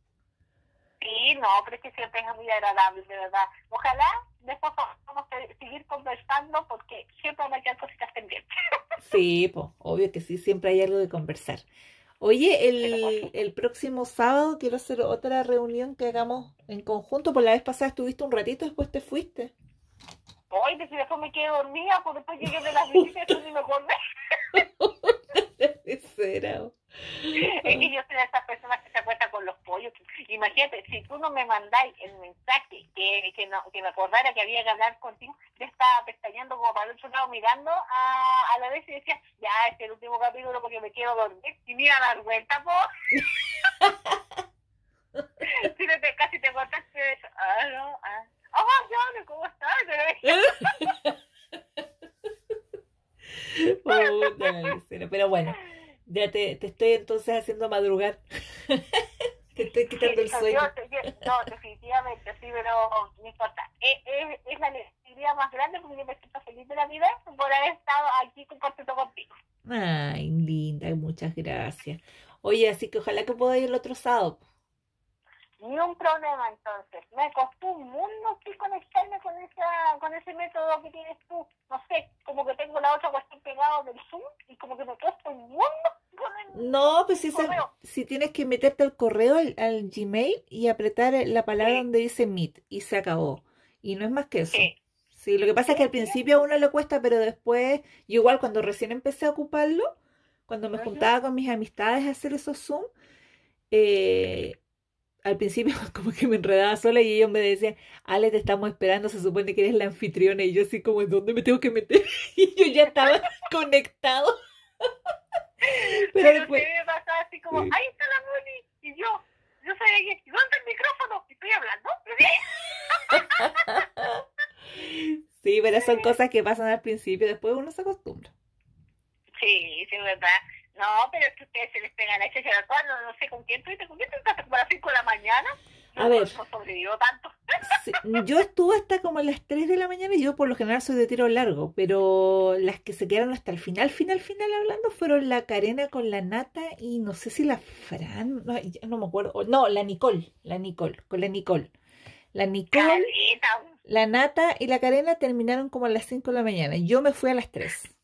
Sí, no, pero es que siempre es muy agradable, de verdad. Ojalá después podamos seguir conversando porque siempre van a quedar cositas pendientes. Sí, pues, obvio que sí, siempre hay algo de conversar. Oye, el, el, próximo sábado quiero hacer otra reunión que hagamos en conjunto. Por la vez pasada estuviste un ratito, después te fuiste. Oye, si después me quedé dormida, pues después llegué de las visitas y me acordé. Es que yo soy de esas personas que se acuestan con los pollos imagínate, si tú no me mandáis el mensaje que, que, no, que me acordara que había que hablar contigo, yo estaba pestañeando como para el otro lado mirando a, a la vez y decía, ya, este es el último capítulo porque me quiero dormir. Y mira dar vuelta, po. si te, casi te cortaste, ah, no, ah. Oh, John, ¿cómo estás? pero bueno, ya te, te estoy entonces haciendo madrugar. te estoy quitando el sueño. no, definitivamente, sí, pero no importa. Es, es, es la alegría más grande porque me siento feliz de la vida por haber estado aquí compartiendo contigo. Ay, linda, muchas gracias. Oye, así que ojalá que pueda ir el otro sábado. Ni un problema entonces. Me costó un mundo sí conectarme con esa, con ese método que tienes tú. No sé, como que tengo la otra cuestión pegada del Zoom y como que me cuesta un mundo No, pues si, si tienes que meterte al correo, al, Gmail y apretar la palabra donde dice Meet y se acabó. Y no es más que eso. Sí. lo que pasa es que al principio a uno le cuesta, pero después, yo igual cuando recién empecé a ocuparlo, cuando me juntaba con mis amistades a hacer esos Zoom, eh, al principio como que me enredaba sola y ellos me decían, Ale, te estamos esperando, se supone que eres la anfitriona y yo así como, ¿en dónde me tengo que meter? Y yo ya estaba conectado. Pero, después... me pasaba así como, ahí está la Moni, y yo, yo sabía que, ¿dónde el micrófono? Estoy hablando. sí, pero son cosas que pasan al principio, después uno se acostumbra. Sí, sí, verdad. No, pero es que ustedes se les pegan a ese no, no sé con quién estuviste, con quién estuviste como a las 5 de la mañana. A ver. No sobrevivió tanto. yo estuve hasta como a las 3 de la mañana y yo por lo general soy de tiro largo, pero las que se quedaron hasta el final, final, final hablando fueron la Carena con la Nata y no sé si la Fran, no, no me acuerdo, no, la Nicole, la Nicole, con la Nicole. La Nicole, la Nata y la Carena terminaron como a las 5 de la mañana. Yo me fui a las 3.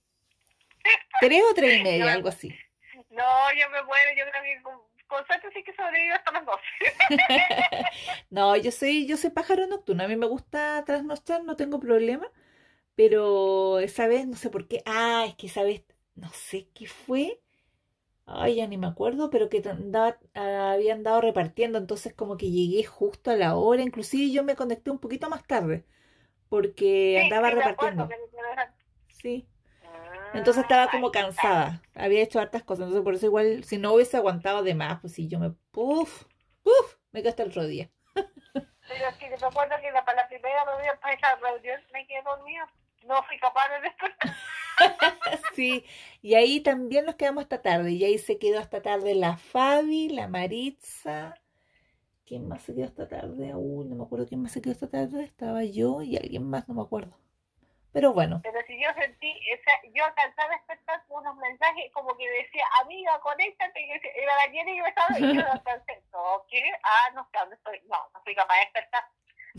¿Tres o tres y media, algo así? No, yo me muero, yo creo que con, con suerte sí que sobrevivo hasta las 12. no, yo soy, yo soy pájaro nocturno, a mí me gusta trasnochar, no tengo problema, pero esa vez, no sé por qué, ah, es que esa vez, no sé qué fue, ay, ya ni me acuerdo, pero que andaba, había andado repartiendo, entonces como que llegué justo a la hora, inclusive yo me conecté un poquito más tarde, porque andaba repartiendo. Sí. Entonces estaba como cansada. Había hecho hartas cosas. Entonces por eso igual, si no hubiese aguantado de más, pues si yo me... Puf, puf, me quedé hasta el otro día. Pero sí, me acuerdo que la, para la primera reunión, para esa reunión, me quedé dormida. No fui capaz de despertar. sí, y ahí también nos quedamos hasta tarde. Y ahí se quedó hasta tarde la Fabi, la Maritza. ¿Quién más se quedó hasta tarde? Uy, no me acuerdo quién más se quedó hasta tarde. Estaba yo y alguien más, no me acuerdo. Pero bueno. Pero si yo sentí, esa, yo alcanzaba a despertar unos mensajes como que decía, amiga, conéctate, que era la Jenny que me estaba y yo alcancé, no, ¿qué? Ah, no dónde estoy. No, no fui capaz de despertar.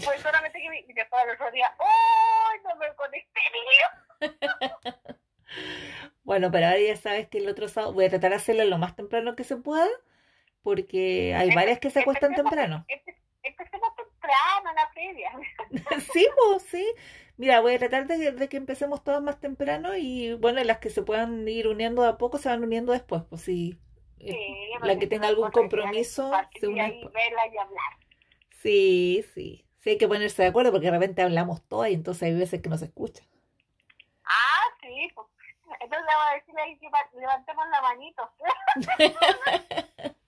Fue solamente que y después al otro día, ¡oh! No me conecté, niño. bueno, pero ahora ya sabes que el otro sábado voy a tratar de hacerlo lo más temprano que se pueda, porque hay varias que se acuestan temprano. Empecemos temprano en la previa. sí, pues sí. Mira, voy a tratar de, que empecemos todas más temprano y bueno, las que se puedan ir uniendo a poco se van uniendo después, pues sí. Eh, la que tenga algún compromiso se une Sí, sí. Sí, hay que ponerse de acuerdo porque de repente hablamos todas y entonces hay veces que no se escucha. Ah, sí, pues. Entonces le voy a decirle ahí que levantemos la manito.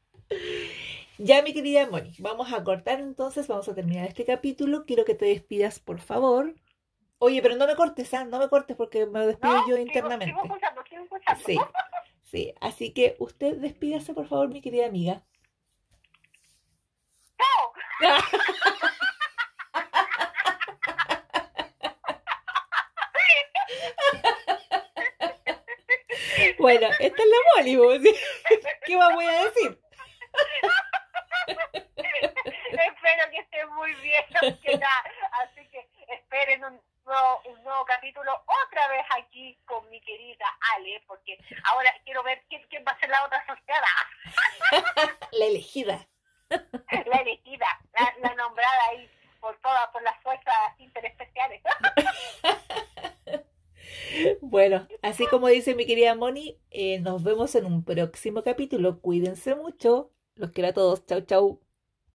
Ya, mi querida Moni, vamos a cortar entonces, vamos a terminar este capítulo. Quiero que te despidas, por favor. Oye, pero no me cortes, ¿ah? No me cortes porque me despido yo internamente. Sí, sí. Así que usted despídase, por favor, mi querida amiga. bueno, esta es la Moli, ¿qué más voy a decir? Espero que esté muy bien, así que esperen un un nuevo capítulo otra vez aquí con mi querida Ale, porque ahora quiero ver quién, quién va a ser la otra asociada. la elegida. La elegida, la, nombrada ahí por todas, por las fuerzas interespeciales. Bueno, así como dice mi querida Moni, eh, nos vemos en un próximo capítulo. Cuídense mucho. Los quiero a todos. Chau, chau.